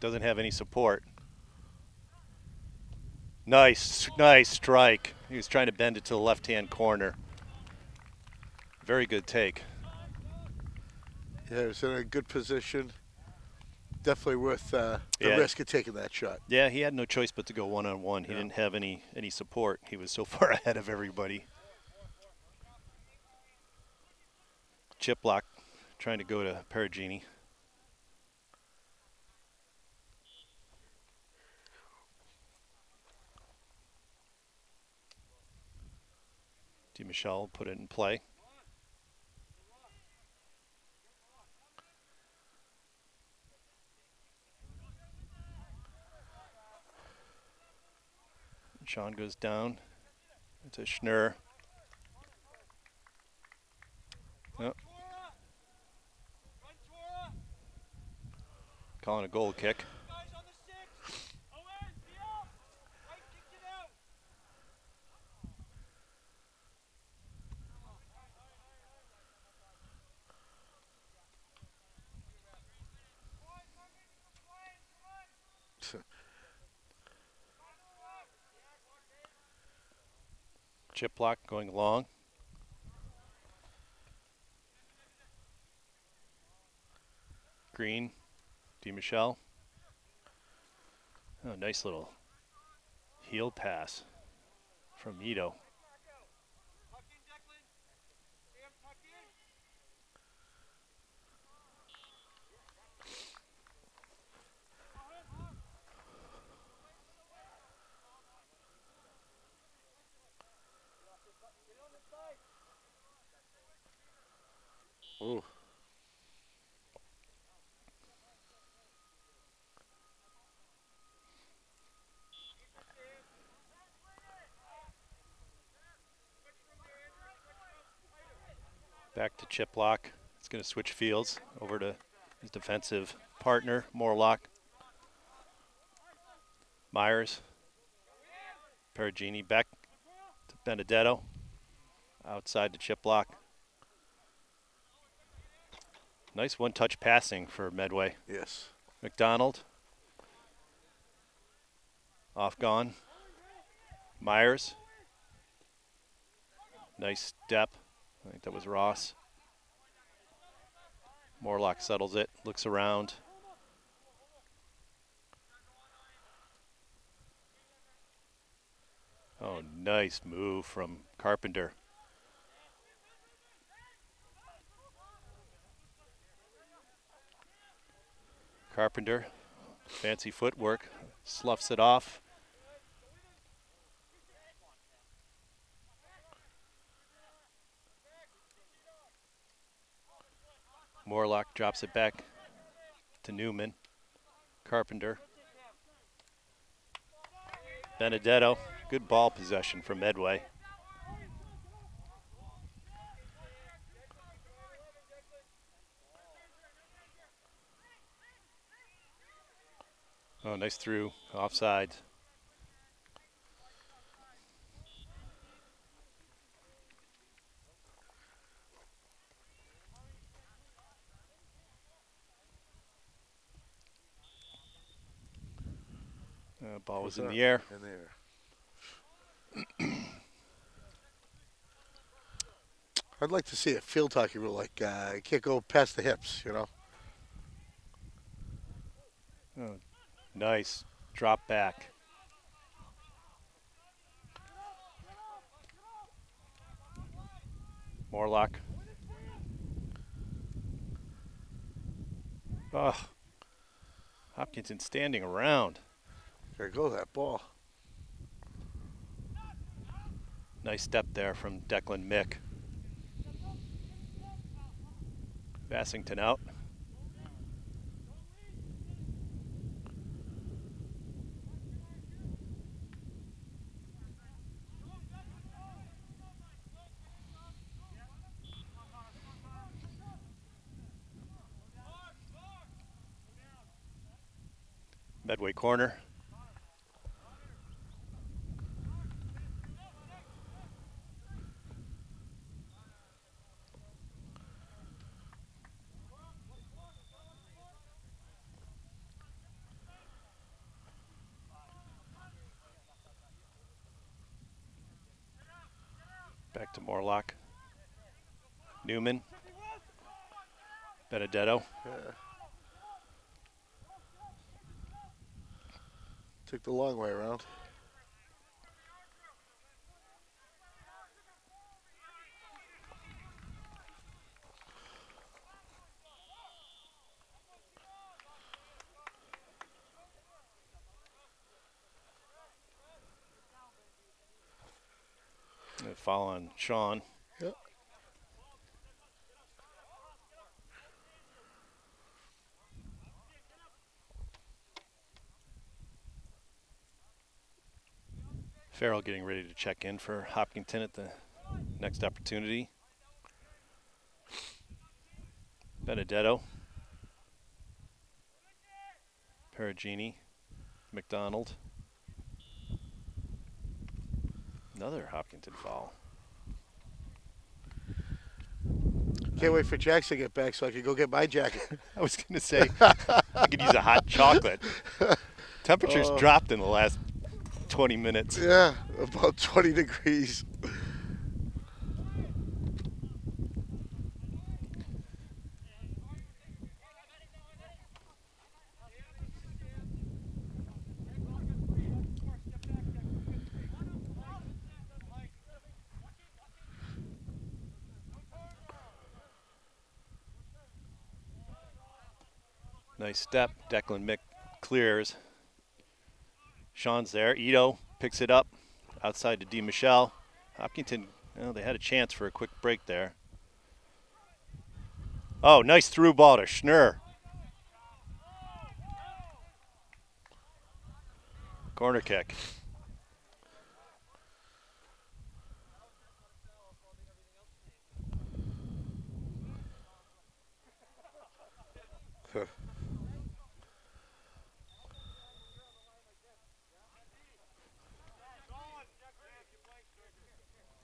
Doesn't have any support. Nice, nice strike. He was trying to bend it to the left-hand corner. Very good take. Yeah, he was in a good position. Definitely worth uh, the Yeah. risk of taking that shot. Yeah, he had no choice but to go one on one. He Yeah. didn't have any any support. He was so far ahead of everybody. Chiplock trying to go to Perugini. Michelle put it in play. Sean goes down to Schnur. Yep. Calling a goal kick. Chiplock going long. Green, Michelle. Oh, nice little heel pass from Ito. Back to Chiplock. It's going to switch fields over to his defensive partner, Morlock. Myers. Perugini back to Benedetto. Outside to Chiplock. Nice one touch passing for Medway. Yes. McDonald. Off gone. Myers. Nice step. I think that was Ross. Morlock settles it, looks around. Oh, nice move from Carpenter. Carpenter, fancy footwork, sloughs it off. Morlock drops it back to Newman. Carpenter. Benedetto. Good ball possession from Medway. Oh, nice through, offside. Uh, ball was in the air. In there. I'd like to see a field hockey rule like uh, you can't go past the hips, you know. Oh, nice drop back. Morlock. Oh, Hopkinton standing around. There go that ball. Nice step there from Declan Mick. Bassington out. Medway corner. Morlock. Newman. Benedetto. Yeah. Took the long way around. On Sean. Yep. Farrell getting ready to check in for Hopkinton at the next opportunity. Benedetto. Perugini. McDonald. Another Hopkinton foul. Can't wait for Jackson to get back so I can go get my jacket. I was going to say, I could use a hot chocolate. Temperatures Oh. dropped in the last 20 minutes. yeah, about 20 degrees. Nice step. Declan Mick clears. Sean's there. Ito picks it up outside to Di Michelle. Hopkinton, well, they had a chance for a quick break there. Oh, nice through ball to Schnurr. Corner kick.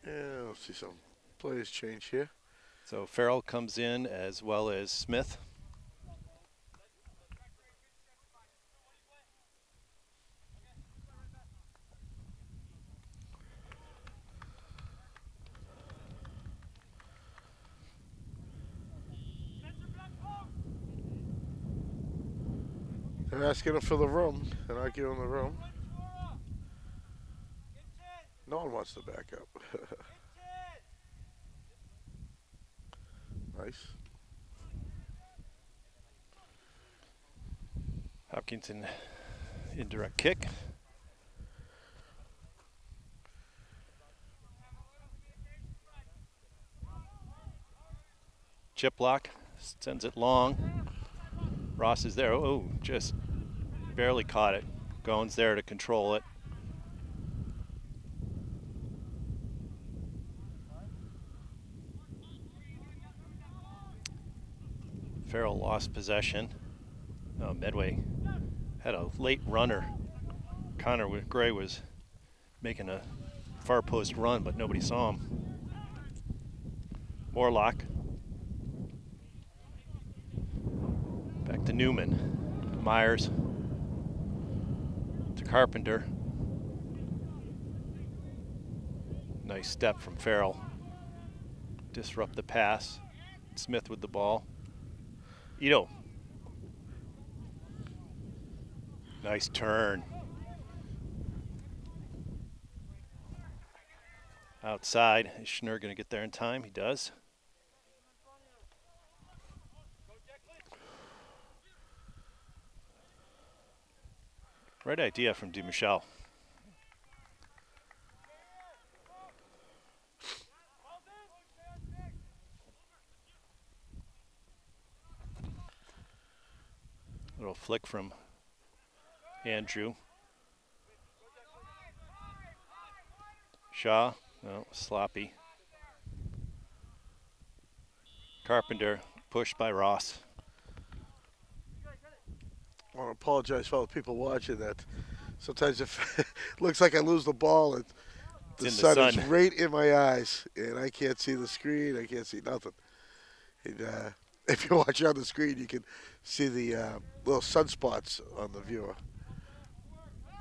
Yeah, see some players change here. So Farrell comes in as well as Smith. They're asking him for the room. They're not giving him the room. No one wants to back up. nice. Hopkinton indirect kick. Chiplock sends it long. Ross is there. Oh, just barely caught it. Goins there to control it. Farrell lost possession. Oh, Medway had a late runner. Connor Gray was making a far post run, but nobody saw him. Morlock. Back to Newman. Myers. To Carpenter. Nice step from Farrell. Disrupt the pass. Smith with the ball. Ito. Nice turn. Outside. Is Schnur going to get there in time? He does. Right idea from Di Michelle. Little flick from Andrew. Shaw, no, sloppy. Carpenter, pushed by Ross. I want to apologize for all the people watching that. Sometimes if it looks like I lose the ball, and the, in the sun, is right in my eyes, and I can't see the screen. I can't see nothing. And, uh, if you watch on the screen, you can see the uh, little sunspots on the viewer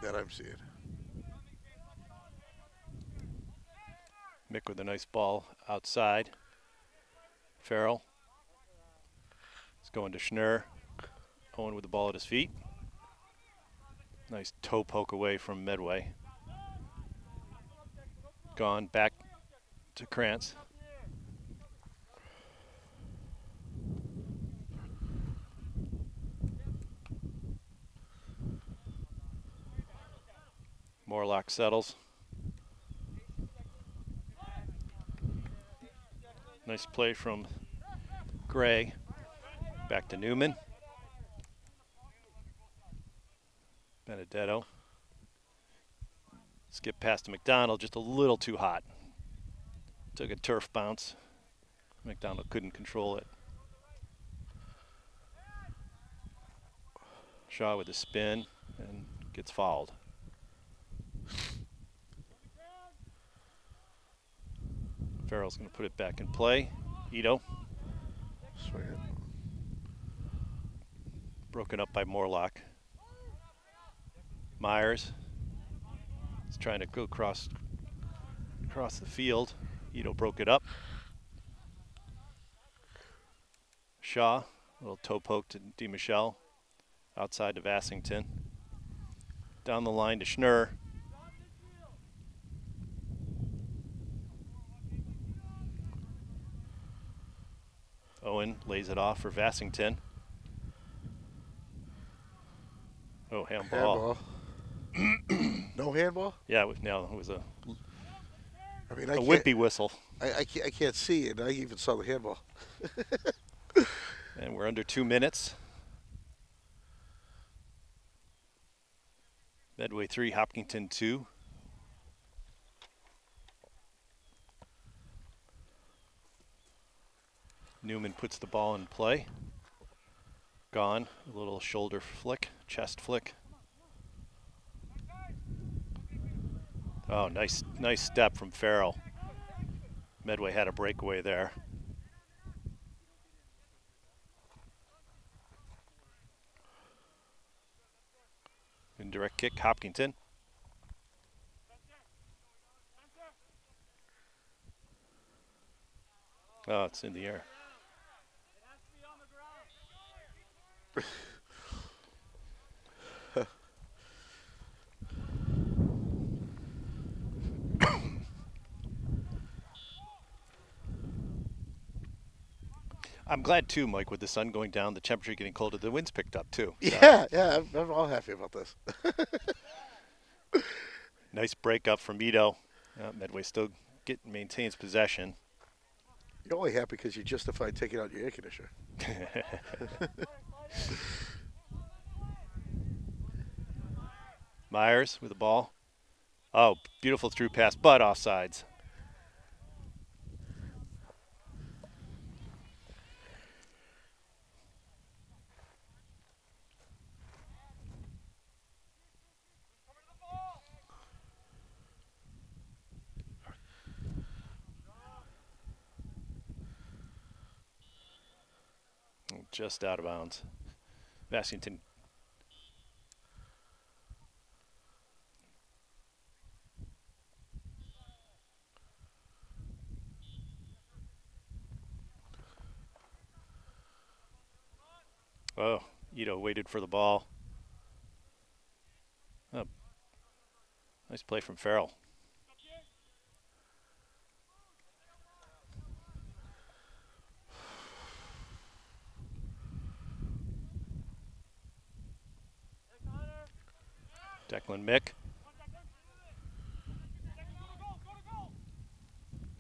that I'm seeing. Mick with a nice ball outside. Farrell. It's going to Schnur. Owen with the ball at his feet. Nice toe poke away from Medway. Gone back to Krantz. Morlock settles. Nice play from Gray. Back to Newman. Benedetto. Skip past to McDonald, just a little too hot. Took a turf bounce. McDonald couldn't control it. Shaw with a spin and gets fouled. Farrell's going to put it back in play. Ito Swing it. broken up by Morlock. Myers is trying to go across across the field. Ito broke it up. Shaw, a little toe poke to Di Michelle, outside to Vassington. Down the line to Schnur. Owen lays it off for Vassington. Oh, handball. Handball. no handball? Yeah, it was, no, it was a, I mean, I a wimpy whistle. I, I, can't, I can't see it. I even saw the handball. And we're under two minutes. Medway three, Hopkinton two. Newman puts the ball in play. Gone. A little shoulder flick, chest flick. Oh, nice, nice step from Farrell. Medway had a breakaway there. Indirect kick, Hopkinton. Oh, it's in the air. It has to be on the ground. I'm glad too, Mike, with the sun going down, the temperature getting colder, the wind's picked up too. So, Yeah, yeah, I'm, I'm all happy about this. Nice break up from Ito. Uh, Medway still get maintains possession. You're only happy because you justified taking out your air conditioner. Myers with the ball. Oh, beautiful through pass, but offsides. Just out of bounds. Vassington Oh, Ito waited for the ball. Oh, nice play from Farrell. Declan Mick.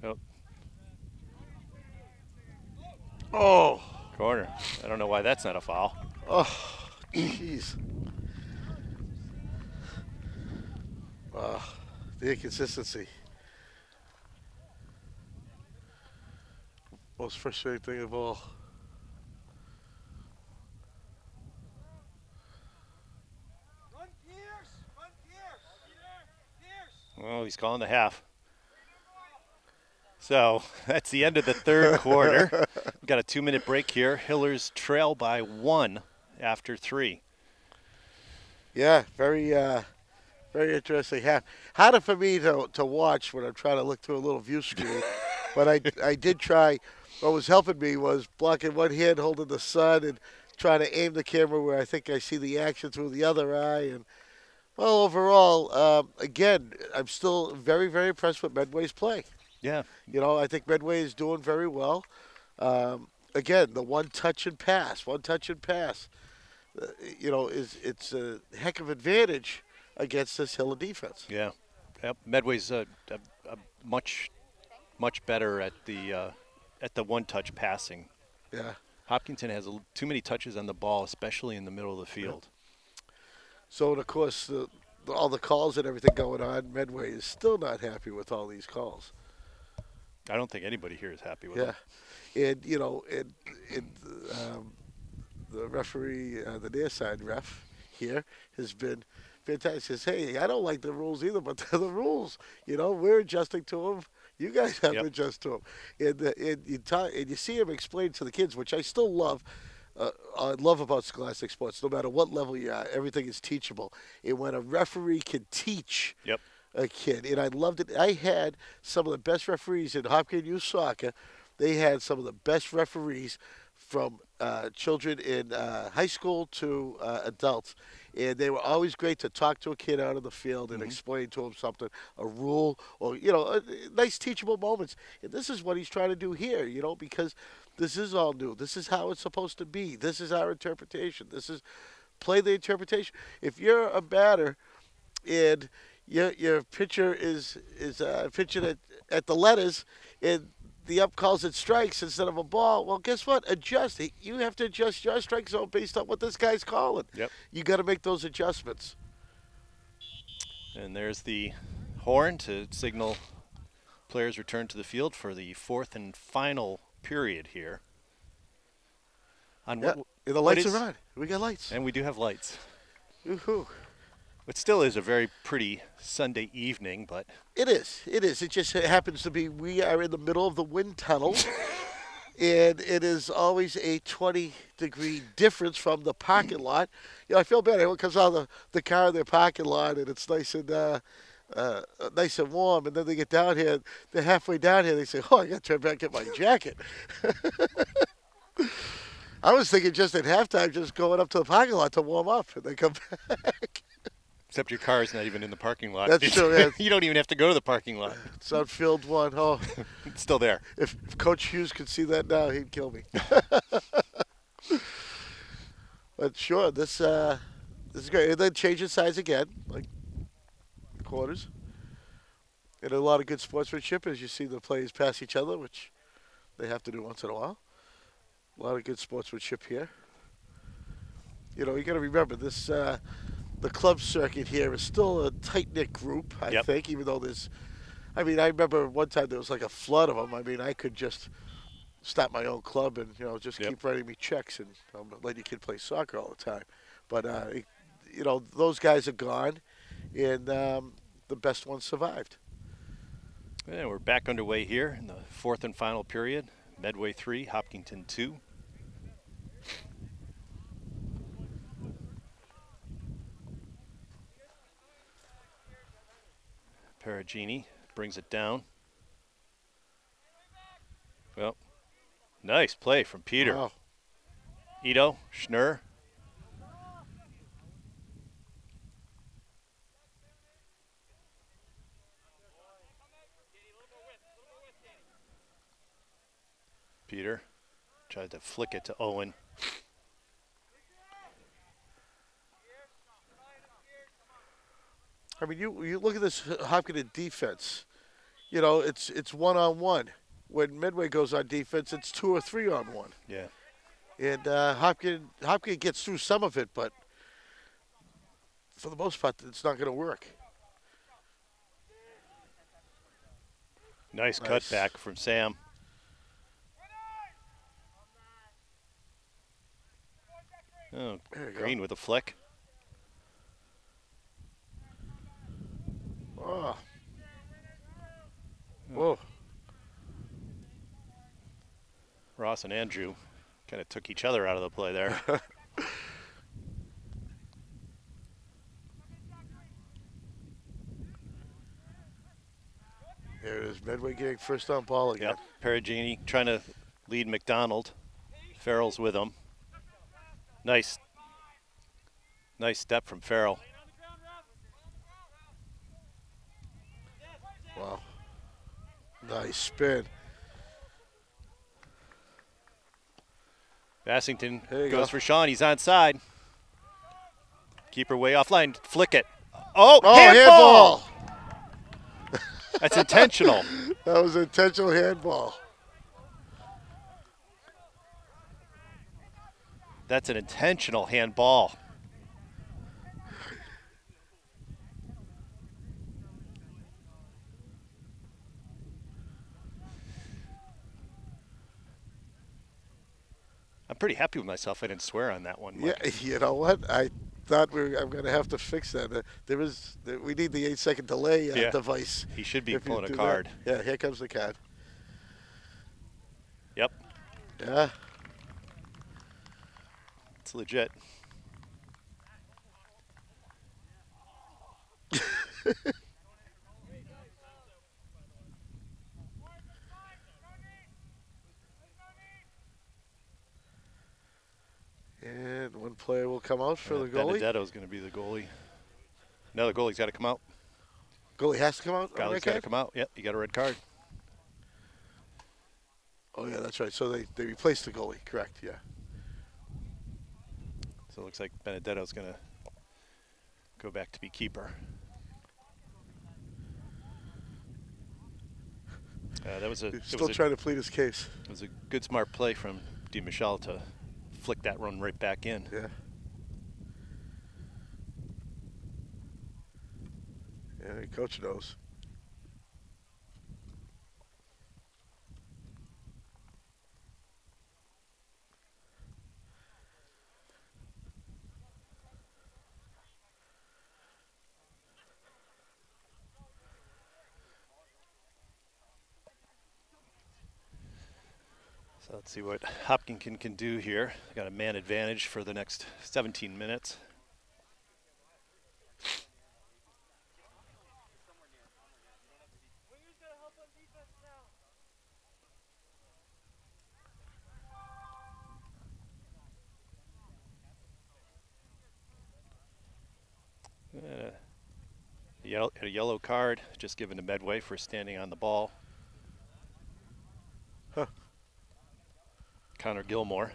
Oh, Oh, corner. I don't know why that's not a foul. oh, jeez. Ah, the inconsistency. Most frustrating thing of all. Run Pierce! Run Pierce! Pierce! Well, he's calling the half. So that's the end of the third quarter. We've got a two minute break here. Hillers trail by one after three. Yeah, very, uh, very interesting. Half harder for me to to watch when I'm trying to look through a little view screen, but I I did try. What was helping me was blocking one hand, holding the sun, and trying to aim the camera where I think I see the action through the other eye. And well, overall, um, again, I'm still very, very impressed with Medway's play. Yeah. You know, I think Medway is doing very well. Um, again, the one touch and pass, one touch and pass. Uh, you know, is it's a heck of advantage against this Hiller defense. Yeah. Yep. Medway's uh, a, a much, much better at the uh, at the one touch passing. Yeah. Hopkinton has a too many touches on the ball, especially in the middle of the field. So, and of course, the, the, all the calls and everything going on, Medway is still not happy with all these calls. I don't think anybody here is happy with Yeah, him. and you know, and, and um, the referee, uh, the near side ref here, has been fantastic. Says, "Hey, I don't like the rules either, but they're the rules. You know, we're adjusting to them. You guys have Yep. to adjust to them." And, uh, and you ta- and you see him explain to the kids, which I still love. Uh, I love about scholastic sports. No matter what level you're at, everything is teachable. And when a referee can teach Yep. a kid, and I loved it. I had some of the best referees in Hopkins Youth Soccer. They had some of the best referees from uh, children in uh, high school to uh, adults, and they were always great to talk to a kid out of the field and explain to him something, a rule, or you know, uh, nice teachable moments. And this is what he's trying to do here, you know, because this is all new. This is how it's supposed to be. This is our interpretation. This is play the interpretation. If you're a batter and your your pitcher is is uh, pitching at, at the letters and the up calls it strikes instead of a ball. Well, guess what? Adjust. You have to adjust your strike zone based on what this guy's calling. Yep. You got to make those adjustments. And there's the horn to signal players return to the field for the fourth and final period here. On Yeah. what, the lights are on. We got lights. And we do have lights. Woohoo. It still is a very pretty Sunday evening, but It is. It is. It just happens to be we are in the middle of the wind tunnel. and it is always a 20 degree difference from the parking lot. You know, I feel bad. Everyone comes out of the, the car in their parking lot and it's nice and uh, uh, nice and warm. And then they get down here. They're halfway down here. They say, "Oh, I got to turn back and get my jacket." I was thinking just at halftime, just going up to the parking lot to warm up, and they come back. except your car is not even in the parking lot. That's true, yeah. you don't even have to go to the parking lot. it's on field one. Oh, It's still there. if, if Coach Hughes could see that now, he'd kill me. but sure, this uh, this is great. And then change the size again, like quarters. And a lot of good sportsmanship as you see the players pass each other, which they have to do once in a while. A lot of good sportsmanship here. You know, you got to remember this. Uh, the club circuit here is still a tight knit group. I Yep. think, even though there's. I mean, I remember one time there was like a flood of them. I mean, I could just start my own club and you know just Yep. keep writing me checks and um, let your kid play soccer all the time. But uh, it- you know, those guys are gone, and um, the best ones survived. Yeah, we're back underway here in the fourth and final period. Medway three, Hopkinton two. Perugini brings it down. Well, nice play from Peter. Wow. Ito, Schnur. Peter tried to flick it to Owen. I mean, you you look at this Hopkins defense. You know, it's it's one on one. When Medway goes on defense, it's two or three on one. Yeah. And uh, Hopkins Hopkins gets through some of it, but for the most part, it's not going to work. Nice, Nice. cut back from Sam. Oh, you go. Green with a flick. Oh. Ah. Whoa. Ross and Andrew kind of took each other out of the play there. There it is. Medway getting first on ball again. yep. Perugini trying to lead McDonald. Farrell's with him. Nice. Nice step from Farrell. Wow. Nice spin. Bassington goes go. for Sean. He's onside. Keeper way offline. Flick it. Oh, Oh, handball! handball. That's intentional. That was intentional handball. That's an intentional handball. I'm pretty happy with myself. I didn't swear on that one. Yeah, you know what? I thought we were, I'm going to have to fix that. Uh, there is there, we need the eight second delay uh, Yeah. device. He should be pulling a do that. card. Yeah, here comes the card. Yep, Yeah. Legit. And one player will come out for Uh, the goalie. Benedetto's going to be the goalie. No, the goalie's got to come out. Goalie has to come out. Goalie's got to come out. Yep, you got a red card. Oh yeah, that's right. So they they replaced the goalie. Correct. Yeah. So it looks like Benedetto's going to go back to be keeper. Uh, that was a He's still was a, trying to plead his case. it was a good smart play from Di Michelle to flick that run right back in. Yeah. Yeah, the coach knows. So let's see what Hopkinton can do here. Got a man advantage for the next 17 minutes. Now. Uh, a, yellow, a yellow card just given to Medway for standing on the ball. Huh. Connor Gilmore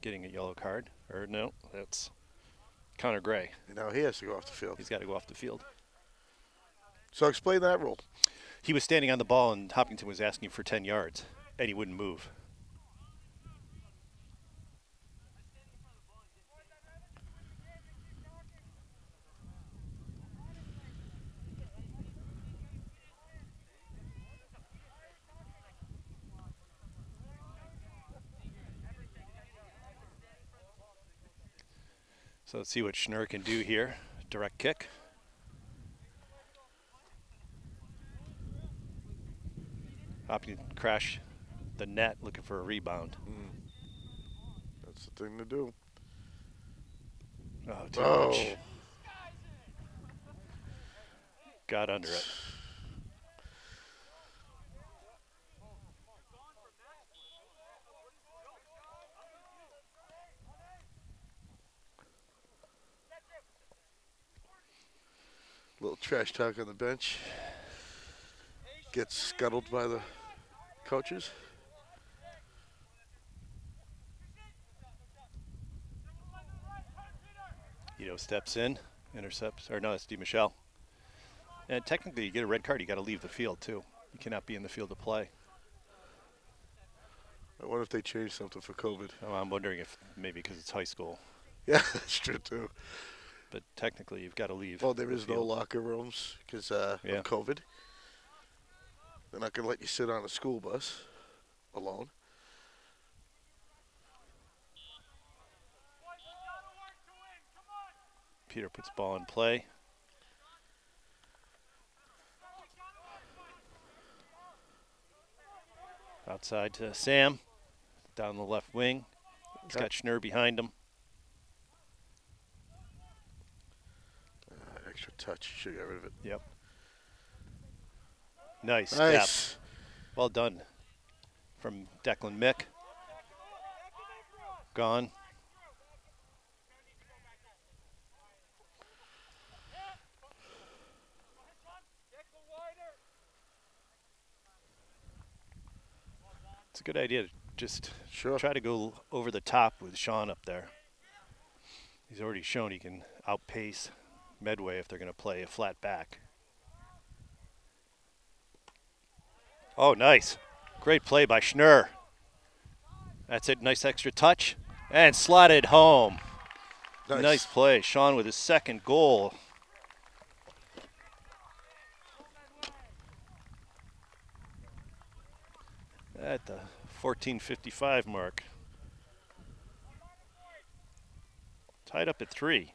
getting a yellow card. Or no, that's Connor Gray. Now he has to go off the field. He's got to go off the field. So explain that rule. He was standing on the ball and Hopkinton was asking for 10 yards and he wouldn't move. So let's see what Schnurr can do here. Direct kick. Hopkins crash the net looking for a rebound. Hmm. That's the thing to do. Oh, too Oh, much. Got under it. Little trash talk on the bench. Gets scuttled by the coaches. Ito steps in, intercepts, or no, it's Di Michelle. And technically, you get a red card, you got to leave the field too. You cannot be in the field to play. I wonder if they changed something for COVID. Oh, I'm wondering if maybe because it's high school, Yeah, that's true too. But technically you've got to leave. Well, there the is no locker rooms because uh, Yeah. of COVID. They're not going to let you sit on a school bus alone. Peter puts ball in play. Outside to Sam, down the left wing. He's got Schnurr behind him. Uh, extra touch. Should get rid of it. Yep. Nice step. Nice. Well done from Declan Mick. Gone. It's a good idea to just Sure. try to go over the top with Sean up there. He's already shown he can outpace Medway if they're going to play a flat back. Oh, nice. Great play by Schnurr. That's it. Nice extra touch. And slotted home. Nice. Nice play. Sean with his second goal. At the 1455 mark. Tied up at three.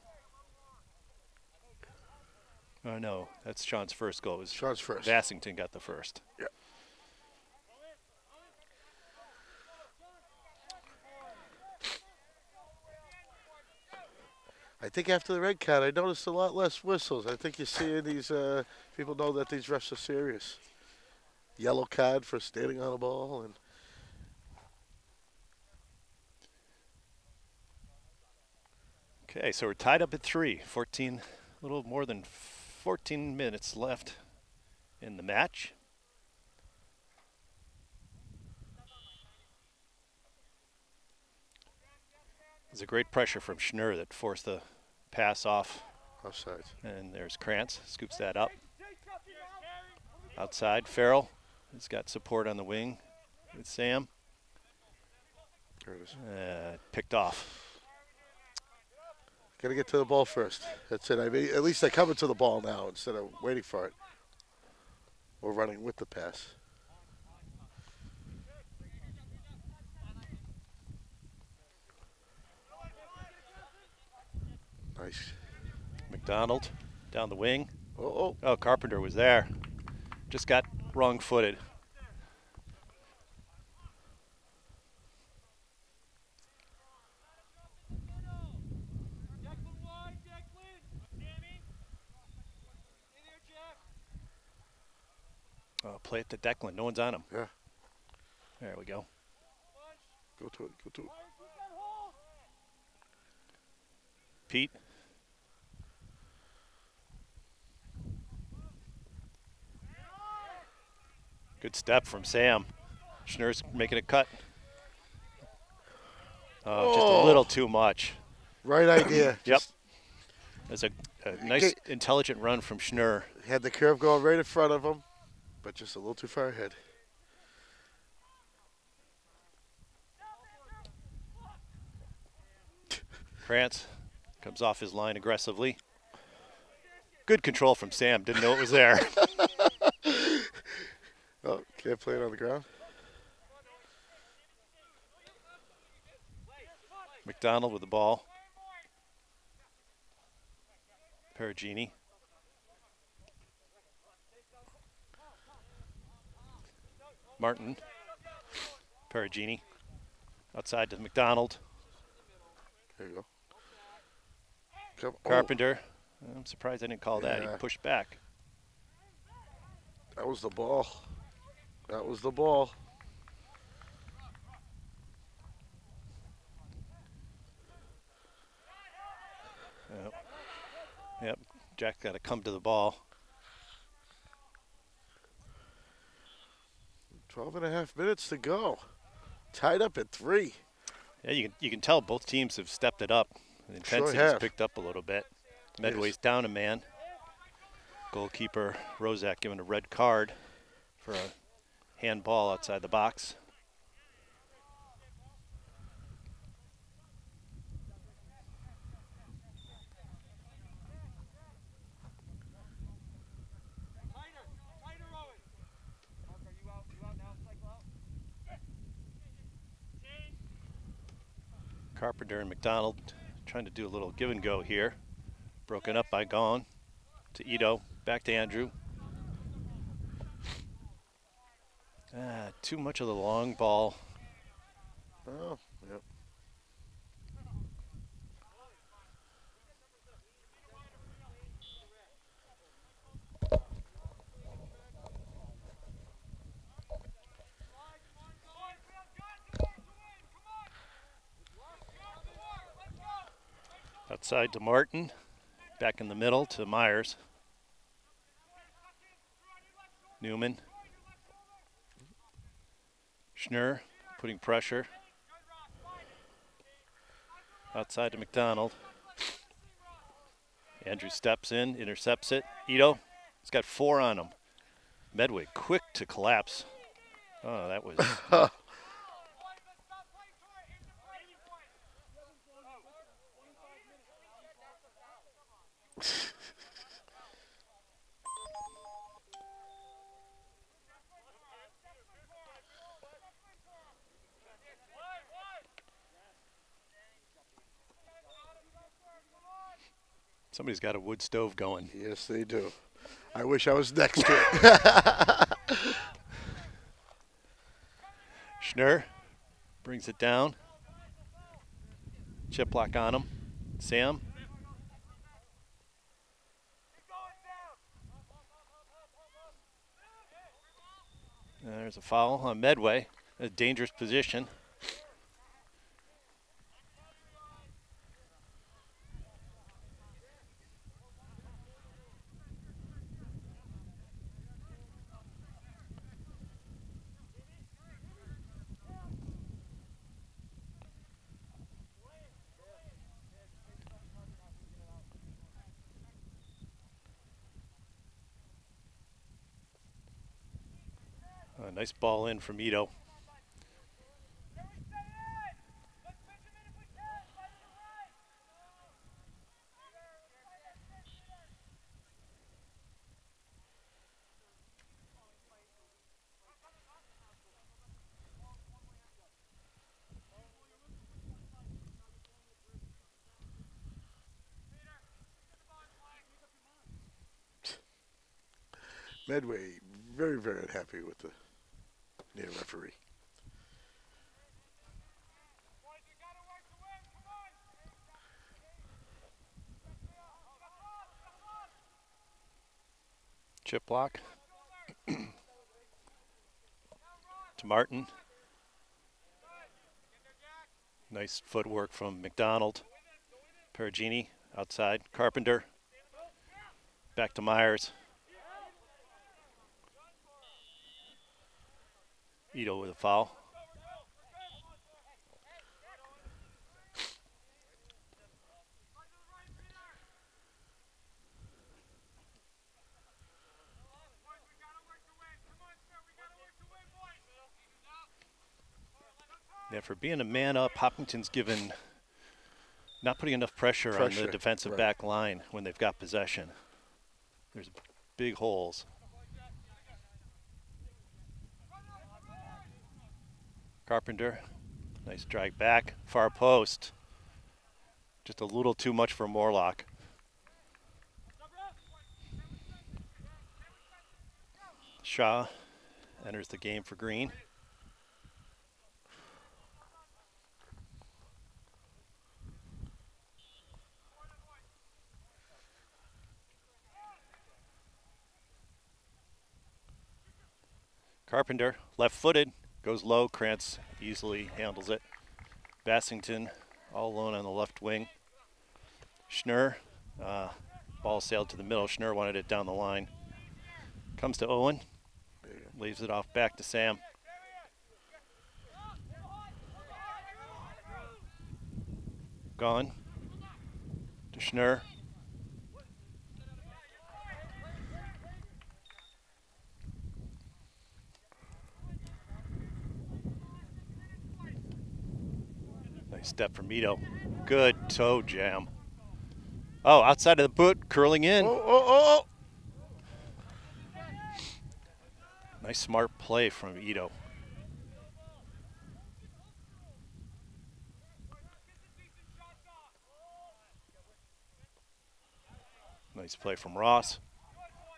Oh, no. That's Sean's first goal. It was Sean's first. Vassington got the first. Yeah. I think after the red card, I noticed a lot less whistles. I think you're seeing these uh, people know that these refs are serious. Yellow card for standing on a ball, and Okay, so we're tied up at three. 14, a little more than 14 minutes left in the match. There's a great pressure from Schnurr that forced the pass off, offside. and there's Krantz, scoops that up. Outside, Farrell has got support on the wing with Sam. There it is. Uh, picked off. Got to get to the ball first. That's it. I mean, at least they're coming to the ball now instead of waiting for it or running with the pass. Nice. McDonald down the wing. Oh, oh. Oh, Carpenter was there. Just got wrong footed. I'll play it to Declan. No one's on him. Yeah. There we go. Go to it. Go to it. Pete. Good step from Sam. Schnur's making a cut. Oh, just a Oh. little too much. Right idea. Yep. That's a, a nice, intelligent run from Schnur. had the curve going right in front of him, but just a little too far ahead. Krantz comes off his line aggressively. Good control from Sam. Didn't know it was there. Oh, can't play it on the ground. McDonald with the ball. Perugini. Martin. Perugini. Outside to McDonald. There you go. Come, oh, Carpenter. I'm surprised I didn't call that. He pushed back. that was the ball. That was the ball. Yep. Yep. Jack got to come to the ball. 12 and a half minutes to go. Tied up at three. Yeah, you can you can tell both teams have stepped it up. The intensity's have. picked up a little bit. Medway's down a man. Goalkeeper Rozak given a red card for a handball outside the box. Tighter, tighter, Owen. Mark, are you out? You out now? Cycle out. Carpenter and McDonald trying to do a little give and go here. Broken up by Gone to Ito. Back to Andrew. Ah, too much of the long ball. Oh, yep. Outside to Martin. Back in the middle to Myers. Newman. Schnur putting pressure. Outside to McDonald. Andrew steps in, intercepts it. Ito, he's got four on him. Medway quick to collapse. Oh, that was somebody's got a wood stove going. Yes, they do. I wish I was next to it. Schnur brings it down. Chiplock on him. Sam. Uh, there's a foul on Medway. A dangerous position. A nice ball in from Ito. Medway, very, very unhappy with the near referee. Chiplock To Martin. Nice footwork from McDonald. Perugini outside. Carpenter. Back to Myers. Ito with a foul. Yeah, for being a man up, Hopkinton's given not putting enough pressure, on the defensive right. back line when they've got possession. There's big holes. Carpenter, nice drag back, far post. Just a little too much for Morlock. Shaw enters the game for Green. Carpenter, left footed, goes low. Krantz easily handles it. Bassington, all alone on the left wing. Schnurr, uh, ball sailed to the middle. Schnurr wanted it down the line. Comes to Owen, leaves it off back to Sam. Gone to Schnurr. Nice step from Ito. Good toe jam. Oh, outside of the boot, curling in. Oh, oh, oh, oh, Nice smart play from Ito. Nice play from Ross.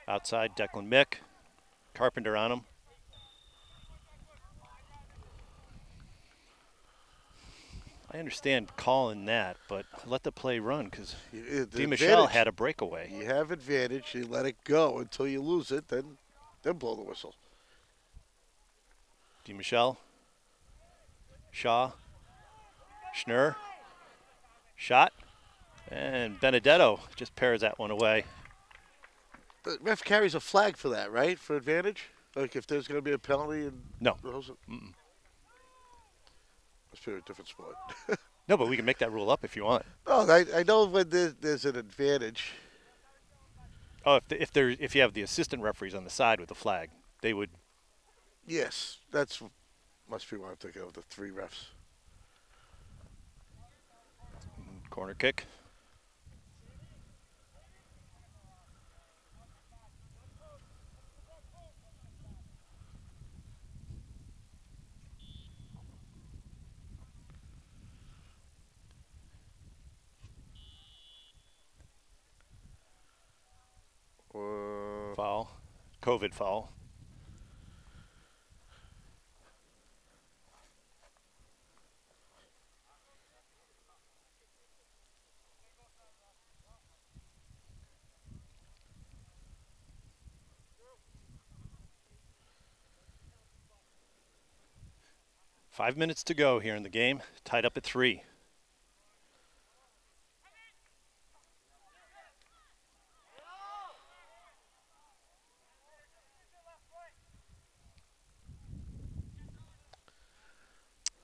Outside, Declan Mick. Carpenter on him. Understand calling that, but let the play run because You- Michelle had a breakaway. You have advantage. You let it go until you lose it, then then blow the whistle. Di Michelle. Shaw. Schnurr. Shot. And Benedetto just pairs that one away. The ref carries a flag for that, right? For advantage? Like if there's going to be a penalty and No. Mm-mm. Must be a different sport. No, but we can make that rule up if you want. no, I, I know when there's, there's an advantage. Oh, if the, if there if you have the assistant referees on the side with the flag, they would. Yes, that's must be what I'm thinking of. The three refs. Corner kick. Uh, Foul. COVID foul. Five minutes to go here in the game. Tied up at three.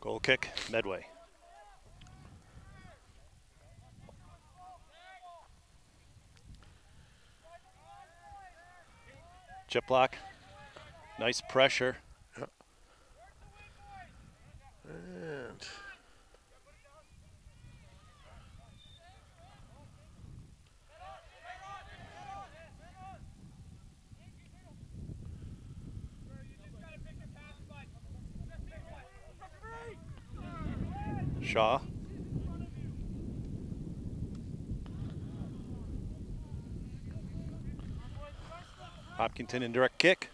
Goal kick, Medway. Chiplock. Nice pressure. and Shaw. Hopkinton indirect kick.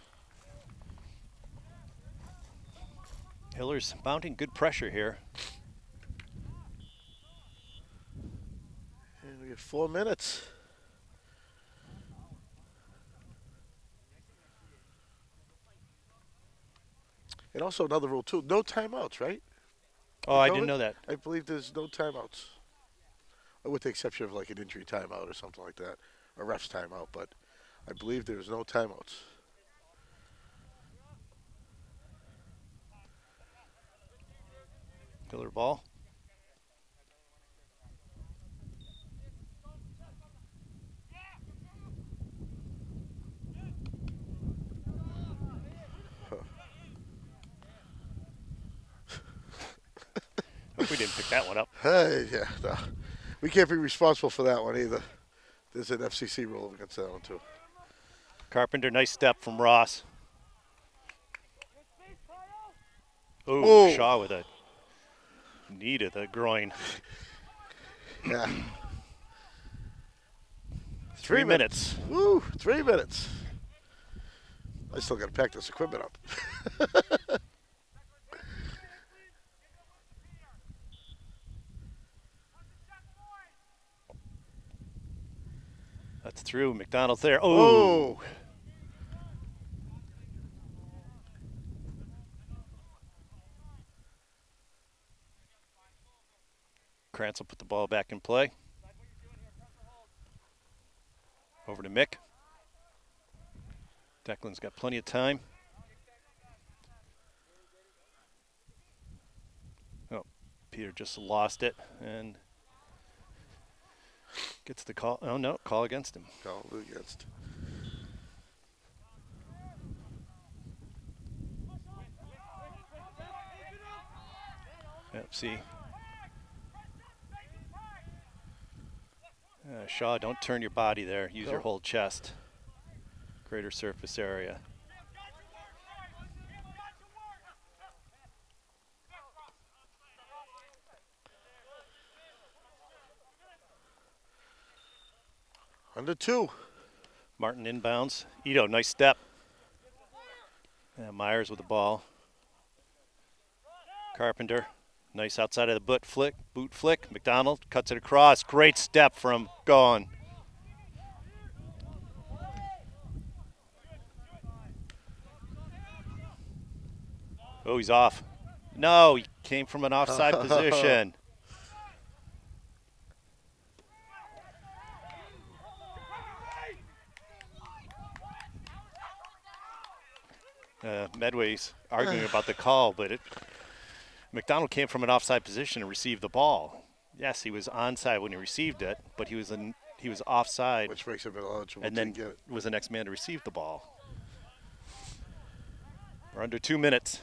Hiller's mounting good pressure here. and we get four minutes. And also another rule too: no timeouts, right? Oh, I didn't know that. I believe there's no timeouts, with the exception of like an injury timeout or something like that, a ref's timeout. But I believe there's no timeouts. Killer ball. That one up. Hey, yeah, no. we can't be responsible for that one either. There's an FCC rule against that one too. Carpenter, nice step from Ross. Ooh, Whoa. Shaw with a knee to the groin. Yeah. Three, Three minutes. Woo, three minutes. I still got to pack this equipment up. That's through. McDonald's there. Oh, Oh, Krantz will put the ball back in play. Over to Mick. Declan's got plenty of time. Oh, Peter just lost it and gets the call. Oh no, call against him. call against. Yep, see. Uh, Shaw, don't turn your body there. Use your whole chest. Greater surface area. Under two. Martin inbounds. Ito, nice step. Yeah, Myers with the ball. Carpenter, nice outside of the boot flick. Boot flick. McDonald cuts it across. Great step from Gone. Oh, he's off. No, he came from an offside position. Uh, Medway's arguing about the call, but it, McDonald came from an offside position and received the ball. Yes, he was onside when he received it, but he was in, he was offside Which makes him eligible and then get it. was the next man to receive the ball. We're under two minutes.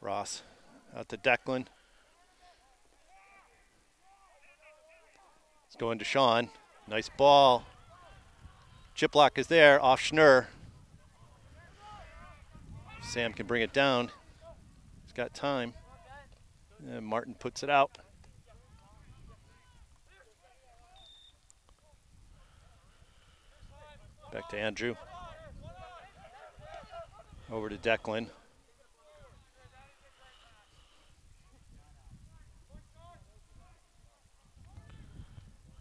Ross out to Declan. It's going to Sean. Nice ball. Chiplock is there off Schnur. Sam can bring it down. He's got time. And Martin puts it out. Back to Andrew. Over to Declan.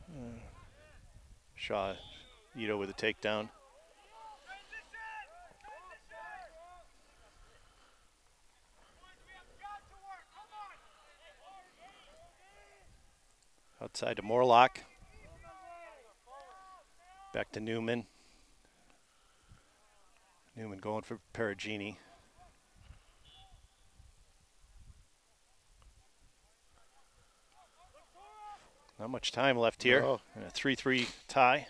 Uh, Shaw, Ito with a takedown. Outside to Morlock. Back to Newman. Newman going for Perugini. Not much time left here. No. And a 3 3 tie.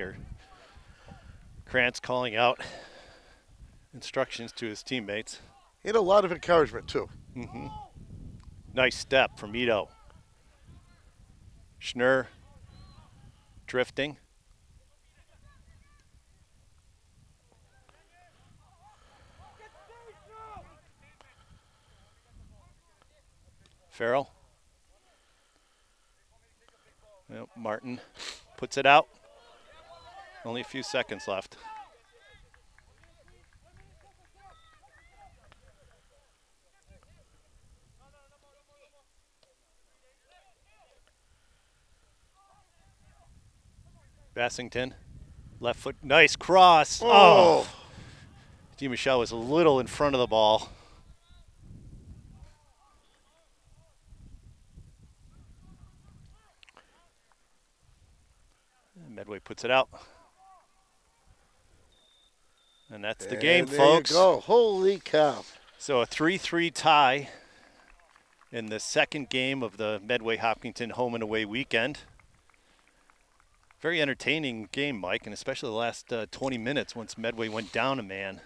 Hear Krantz calling out instructions to his teammates. And a lot of encouragement too. hmm Nice step from Ito. Schnur drifting. Farrell. Yep, Martin puts it out. Only a few seconds left. Bassington, left foot, nice cross. Oh, oh. Di Michelle was a little in front of the ball. Medway puts it out. And that's the game, And there folks. you go. Holy cow. So a 3-3 tie in the second game of the Medway Hopkinton home and away weekend. Very entertaining game, Mike, and especially the last uh, 20 minutes once Medway went down a man.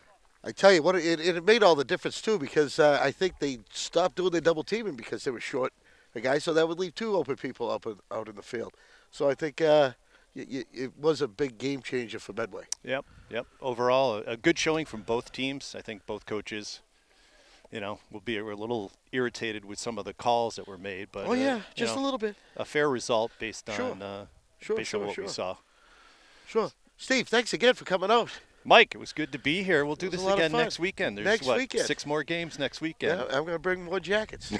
I tell you what, it, it made all the difference too because uh, I think they stopped doing their double teaming because they were short a guy, so that would leave two open people up in, out in the field. So I think uh, it was a big game changer for Medway. Yep, yep. Overall, a, good showing from both teams. I think both coaches, you know, will be a little irritated with some of the calls that were made, but oh uh, yeah, you just know, a little bit. a fair result based Sure. on uh, Sure, based sure, on what we saw. Sure. Steve, thanks again for coming out. Mike, it was good to be here. We'll do this a lot of again next weekend. There's Next what, weekend. six more games next weekend. Yeah, I'm going to bring more jackets.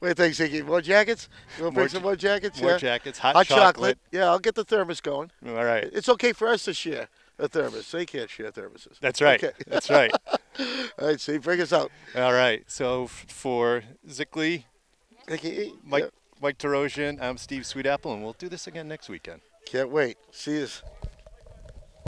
Wait, thanks, Iggy. More jackets? You want to bring some more jackets? More yeah. jackets, hot, Hot chocolate. chocolate. Yeah, I'll get the thermos going. All right. It's okay for us to share a thermos. They can't share thermoses. That's right. Okay. That's right. All right, Steve, bring us out. All right. So f- for Zickley, Iggy, Mike, yeah, Mike Tarosian, I'm Steve Sweetapple, and we'll do this again next weekend. Can't wait. See you.